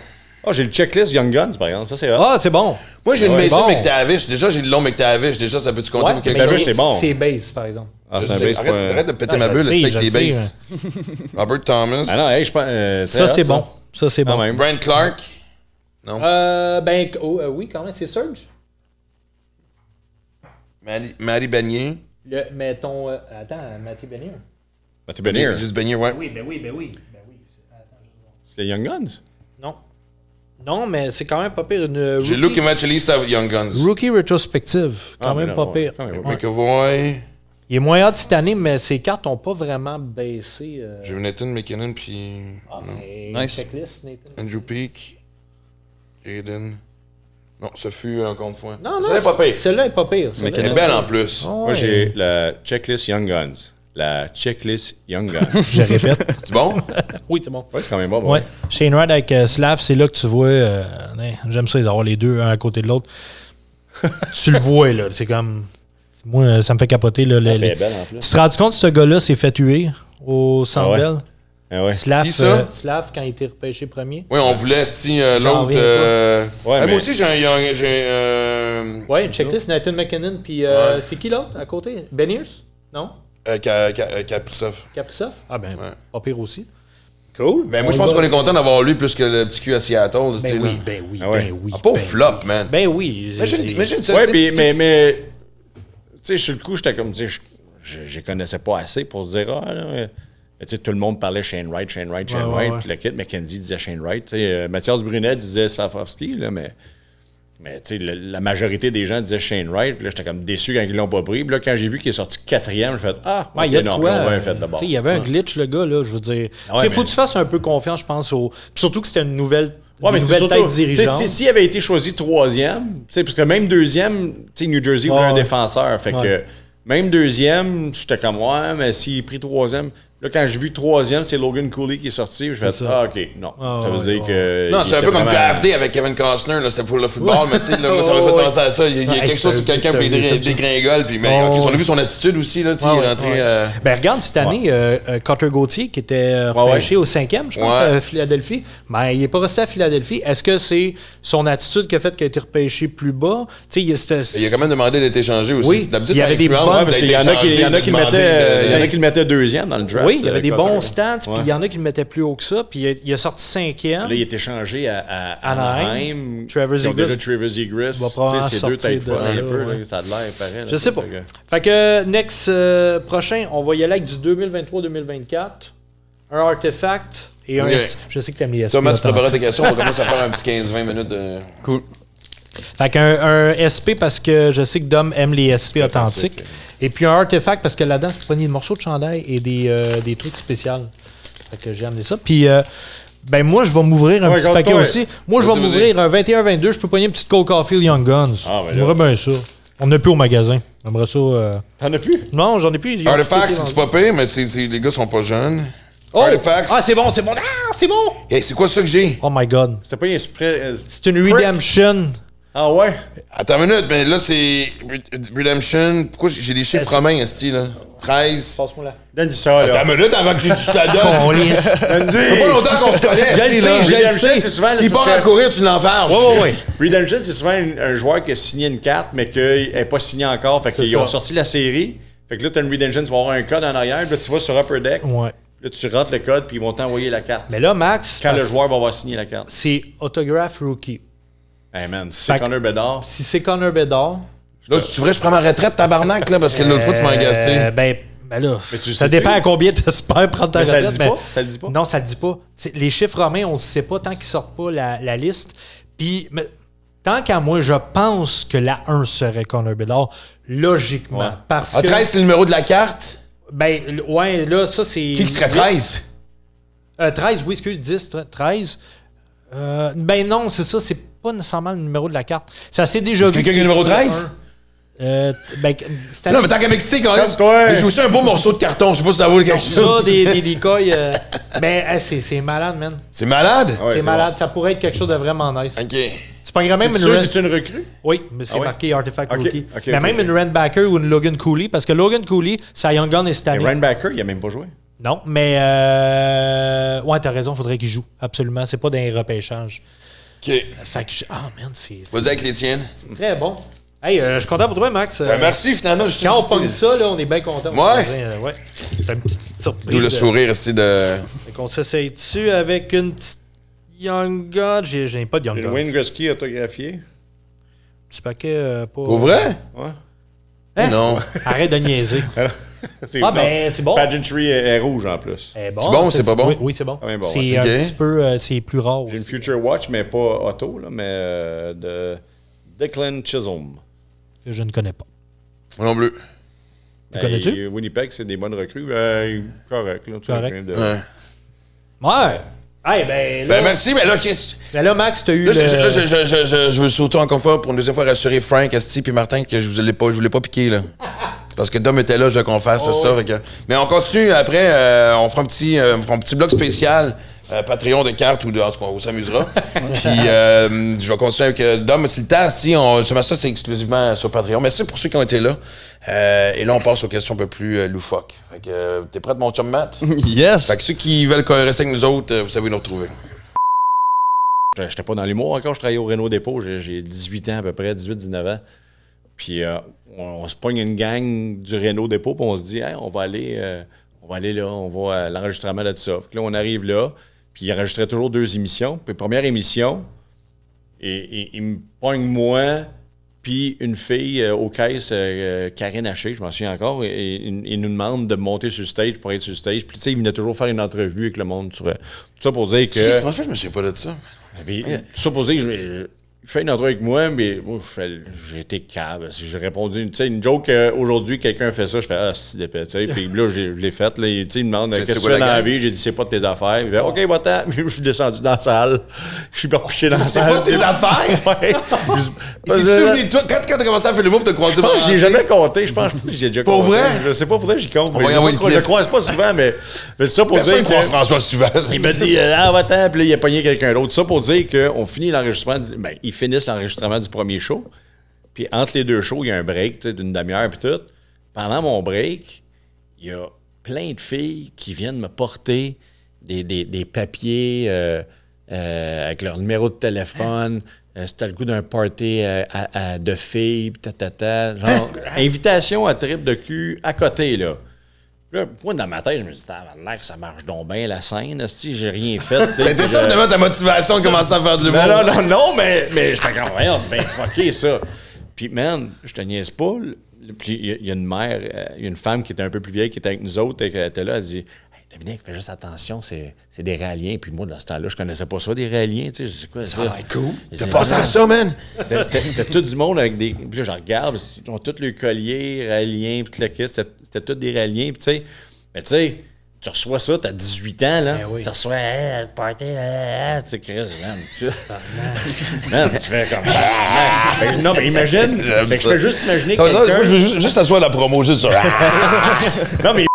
Ah, j'ai le checklist Young Guns, par exemple. Ça, c'est. Ah, c'est bon. Moi, j'ai le Ouais, Mason bon. McTavish. Déjà, j'ai le long McTavish. Déjà, ça peut-tu compter Ouais, pour quelque McTavish, chose? c'est bon. C'est base, par exemple. Ah, c'est un base arrête, point- arrête de péter Ah, ma bulle sais, avec tes bases. Robert Thomas. Ah non, hey, je pense. euh, Ça, c'est bon. Ça, c'est Quand bon. même. Brian Clark? Euh, ben, oh, euh, oui, quand même, c'est Surge. Marie, Marie Bagné. Le, mais ton. euh, attends, Mathieu Benier. Mathieu Benier. Juste Bagné, ouais. Oui, ben oui, ben oui. Ben oui. Attends, je- C'est les Young Guns? Non. Non, mais c'est quand même pas pire. Une J'ai rookie, Luke Evangelist of Young Guns. rookie retrospective. Quand Ah, même non, pas ouais, pire. quand même, ouais. McAvoy. Il est moins hot cette année, mais ses cartes n'ont pas vraiment baissé. euh, J'ai Nathan McKinnon puis ah, mais Nice. checklist, Nathan. Andrew Peak. Jaden. Non, ce fut encore une fois. Non, non. C'est pas pire. Celle-là est pas pire. Celle-là Elle est belle en plus. Ah Moi, j'ai la checklist Young Guns. La checklist Young Guns. Je répète. C'est bon? oui, c'est bon. ouais, c'est quand même bon. bon. Ouais. Shane Wright avec euh, Slav, c'est là que tu vois. euh, ouais, J'aime ça, les avoir les deux, un à côté de l'autre. tu le vois, là. C'est comme. Moi, ça me fait capoter. Là, le- Elle les- est belle en plus. Tu te rends compte que ce gars-là s'est fait tuer au Ah ouais? Ah ouais. Slav, Qui ça? euh, Slav, quand il était repêché premier. Oui, on voulait, Sti, euh, J'en l'autre. reviens euh, Ouais, ah, mais- Moi aussi, j'ai un. Young- J'ai euh, Ouais, checklist, Nathan McKinnon. Puis euh, Ouais. c'est qui l'autre à côté? Beniers? Non? euh, Ka- Ka- euh, Kaprizov. Kaprizov? Ah ben, pas pire aussi. Cool. Ben, moi, je pense va- qu'on est content d'avoir lui plus que le petit cul à Seattle. tu sais, Ben là. oui, ben oui, Ah ouais. ben oui. Ah, pauvre ben flop, oui. man. Ben oui. Imagine, c'est- imagine ça. Ouais, tu sais, puis, mais, mais tu sais, sur le coup, j'étais comme, tu sais, je, je, je connaissais pas assez pour dire, ah, là, sais, tout le monde parlait Shane Wright, Shane Wright, Shane Ouais, Wright, puis le kit, McKenzie disait Shane Wright, euh, Mathias Brunet disait Safovski, là, mais, mais tu sais, la majorité des gens disaient Shane Wright, puis là, j'étais comme déçu quand ils l'ont pas pris, puis là, quand j'ai vu qu'il est sorti quatrième, j'ai fait, ah, Ouais, il y a non, quoi. euh, fait d'abord. Il y avait un glitch, le gars, là, je veux dire. Ah ouais, Il faut mais- que tu fasses un peu confiance, je pense, au. puis surtout que c'était une nouvelle, Ouais, une mais nouvelle tête dirigeante. si- S'il avait été choisi troisième, parce que même deuxième, New Jersey voulait un défenseur. Fait que même deuxième, j'étais comme, ouais, mais s'il pris troisième. Là, quand j'ai vu troisième, c'est Logan Cooley qui est sorti. Je fais, ça. ah, OK, non. Ah, ça veut ouais, dire ouais. que. Non, c'est un peu comme vraiment- Draft Day avec Kevin Costner, là, c'était pour le football, mais tu sais, là, moi, ça m'a fait penser à ça. Il y a, quelque chose sur quelqu'un, puis il un- dégringole, puis mais on a vu son attitude aussi, là, tu sais, Ouais, il est ouais, rentré. ouais. euh, Ben, regarde, cette année, euh, euh, Carter Gauthier, qui était Ouais, ouais. repêché au cinquième, je pense, Ouais. à Philadelphie, ben, il n'est pas resté à Philadelphie. Est-ce que c'est son attitude qui a fait qu'il a été repêché plus bas? Tu sais, il y a cette- Il a quand même demandé d'être échangé aussi. Oui, il y avait des qui, il y en a qui qui le mettaient deuxième dans le draft. Oui, il y avait des bons stats, puis Ouais. il y en a qui le mettaient plus haut que ça, puis il a, il a sorti cinquième. Là, il est échangé à, à Anaheim. Anaheim. Trevor Ils ont déjà Trevor sais, C'est deux sortir têtes de folles un peu. ouais. là, Ça a de l'air pareil. là, Je sais pas. Fait que- next euh, prochain, on va y aller avec du 2023-2024. Un artefact et un Je sais que t'aimes les SP. Thomas, tu préparais authentiques. tes questions, on va commencer à faire un petit 15-20 minutes de. Cool. Fait qu'un un SP parce que je sais que Dom aime les SP authentiques. Et puis un artefact parce que là-dedans, tu peux des morceaux de chandail et des, euh, des trucs spéciaux. Fait que j'ai amené ça. Puis, euh, ben moi, je vais m'ouvrir un Ouais, petit paquet aussi. Moi, je vais m'ouvrir un 21-22. Je peux pogner une petite Cole Caulfield Young Guns. Ah, ben. J'aimerais bien ça. On n'a plus au magasin. J'aimerais ça. euh, T'en as plus? Non, j'en ai plus. Été c'est pas pire, mais c'est- c'est- les gars sont pas jeunes. Oh! Artifacts. Ah, c'est bon, c'est bon. Ah, c'est bon. Hey, c'est quoi ça que j'ai? Oh my God. C'était pas un spray. euh, C'est une redemption. Ah ouais? Attends une minute, mais là, c'est Red- Redemption. Pourquoi j'ai des chiffres romains, Esti, là? 13. Passe-moi là. Donne ça, là. Attends une minute avant que tu te la donnes. On lisse. Donne Ça fait pas longtemps qu'on se connaît, Je le sais, Redemption, c'est souvent... S'il part à courir, tu l'enfarges. Ouais, ouais, ouais. Redemption, c'est souvent un, joueur qui a signé une carte, mais qui n'est pas signé encore. Fait qu'ils ont sorti la série. Fait que là, tu as une Redemption, tu vas avoir un code en arrière. Puis là, tu vas sur Upper Deck. Ouais. Là, tu rentres le code, puis ils vont t'envoyer la carte. Mais là, Max, Quand le joueur va avoir signé la carte. c'est autographe rookie. Hey man, si c'est Connor Bedard. Si c'est Connor Bedard. Là, tu devrais, je prends ma retraite, tabarnak, là, parce que l'autre fois, tu m'as euh, agacé. Ben, ben là, Mais tu ça dépend à combien tu espères prendre ta Mais ça le retraite. dit pas? Ça le dit pas? Non, ça le dit pas. Les chiffres romains, on ne sait pas tant qu'ils sortent pas la, la liste. Puis, mais, tant qu'à moi, je pense que la 1 serait Connor Bedard, logiquement. Ouais. Parce Ah, que. 13, c'est le numéro de la carte? Ben, ouais, là, ça, c'est. Qui qui serait 13? Euh, 13, oui, excuse, 10, 13. Euh, ben non, c'est ça, c'est pas nécessairement le numéro de la carte. Ça s'est déjà vu. quelqu'un que qui a le numéro c'est 13? Euh, ben, Non, mais tant qu'à m'exciter, quand même. J'ai aussi un beau morceau de carton. Je sais pas si ça vaut quelque ça, chose. des, des decoys. euh, mais hey, c'est c'est malade, man. C'est malade? Ouais, c'est malade. Ça pourrait être quelque chose de vraiment nice. Ok. Même C'est une sûr, Ren- c'est une recrue? Oui, mais c'est Ah marqué Artifact Ok, Rookie. ok, mais même une Randbacker ou une Logan Cooley, parce que Logan Cooley, c'est Young Gun et cette année. Randbacker, il a même pas joué. Non, mais euh... ouais, t'as raison, faudrait qu'il joue. Absolument, c'est pas d'un repêchage. Ok. Fait que je- ah man, c'est Vas-y avec les tiennes. très bon. Hey, euh, je suis content pour toi, Max. Euh, Ben, merci, finalement. je Quand on pogne ça, là, on est bien content. Ouais. Euh, ouais. C'est une petite surprise. D'où le de- sourire ici de. Fait qu'on s'essaye dessus avec une petite Young Gun. J'ai j'ai pas de Young Une Gun. Wayne Gretzky autographié. Petit paquet euh, pas. Pour vrai? Ouais. Eh Non. Arrête de niaiser. C'est Ah, ben, c'est bon. Pageantry est, est rouge en plus. Eh C'est bon c'est pas bon? Oui, oui, c'est bon. Ah, ben bon, c'est ouais. un petit peu, euh, c'est plus rare. J'ai une Future Watch, mais pas auto, là, mais euh, de Declan Chisholm. que je ne connais pas. Moi non plus. Tu connais-tu? Winnipeg, c'est des bonnes recrues. Euh, correct. Là, tu sais, Correct. de- Ouais. Ouais. Hey, ben là, Ben, merci, mais là, qu'est-ce. ben là, Max, t'as eu Là, le... je, là, je, je, je, je, je veux sauter encore une fois pour une deuxième fois rassurer Frank, Esti puis Martin que je vous l'ai pas, je voulais pas piquer là. Parce que Dom était là, je veux qu'on fasse ça. fait que- Mais on continue après, euh, on fera un petit, euh, on fera un petit bloc spécial. Euh, Patreon de cartes ou de. En tout cas, on s'amusera. Puis, euh, je vais continuer avec euh, Dom. Si le temps, si, on, ça, c'est exclusivement sur Patreon. Merci pour ceux qui ont été là. Euh, et là, on passe aux questions un peu plus euh, loufoques. Fait que, euh, t'es prêt, mon chum Matt? Yes! fait que ceux qui veulent rester avec nous autres, euh, vous savez où nous retrouver. Je- J'étais pas dans l'humour encore, je travaillais au Renault Dépôt, j'ai- j'ai 18 ans à peu près, 18-19 ans. Puis euh, on, on se pogne une gang du Renault Dépôt, puis on se dit, Hey, on va aller, euh, on va aller là, on va à l'enregistrement de tout ça. Fait que là, on arrive là, puis il enregistrait toujours deux émissions. Puis première émission, et, et- il me pogne moi, puis une fille euh, aux caisses, euh, euh, Karine Haché, je m'en souviens encore, et, il nous demande de monter sur le stage pour être sur le stage. Puis tu sais, il venait toujours faire une entrevue avec le monde. Sur, euh, tout ça pour dire que... En fait, je me souviens pas de ça. Puis, ça pour dire que je- il fait une entrevue avec moi, mais moi, je fais- j'ai été cave. J'ai répondu, tu sais, une joke, euh, aujourd'hui, quelqu'un fait ça, je fais, ah, c'est d'épais, tu sais. Puis là, je l'ai- fait, là. Il tu sais, il me demande, C'est- qu'est-ce c'est que tu fais dans la vie? J'ai dit, c'est pas de tes affaires. Il fait, OK, va-t'en. Je suis descendu dans la salle. Je suis repiché dans la C'est salle. pas de tes affaires? Ouais. C'est souvenu toi, quand, quand t'as commencé à faire le mot, t'as croisé que j'ai jamais compté. Je pense que j'ai déjà Pour compté. vrai? Je sais pas, faudrait que j'y compte. Je, croise pas souvent, mais, c'est ça pour dire croise François souvent. il m'a dit, euh, ah, va-t'en. Puis là, il a pogné quelqu'un d'autre. Ça pour dire qu'on finit l'enregistrement. Ben, ils finissent l'enregistrement du premier show. Puis entre les deux shows, il y a un break d'une demi-heure. Puis tout. Pendant mon break, il y a plein de filles qui viennent me porter des, des- des papiers euh, euh, avec leur numéro de téléphone. Euh, C'était le goût d'un party euh, à- à- de filles, tatata. Genre, invitation à trip de cul à côté, là. Là, moi, dans ma tête, je me dis, l'air ça marche donc bien la scène, si j'ai rien fait. C'était ça, finalement, ta motivation de commencer à faire de l'humour. non, non, non, non, mais, mais j'étais comme, voyons, c'est bien fucké, ça. Puis, man, je te niaise pas. Puis, il y a- une mère, euh, il y a une femme qui était un peu plus vieille, qui était avec nous autres, et qui était là, elle dit, hey, Dominique, fais juste attention, c'est des réaliens. Puis, moi, dans ce temps-là, je connaissais pas ça, des réaliens, tu sais, je sais quoi, ça. Ça? cool. T'as passé à ça, man? C'était- tout du monde avec des. Puis là, je regarde, ils ont tous le collier, réaliens, puis le kit. C'était c'était tous des réaliens. Puis tu sais, mais tu sais, tu reçois ça, t'as 18 ans, là. Ben oui. Tu reçois, hey, party, euh, tu sais, Chris, man, tu Man, tu fais comme. que non, mais imagine. Que je fais juste imaginer quelqu'un. Je veux juste, juste asseoir la promo, juste ça. Non, mais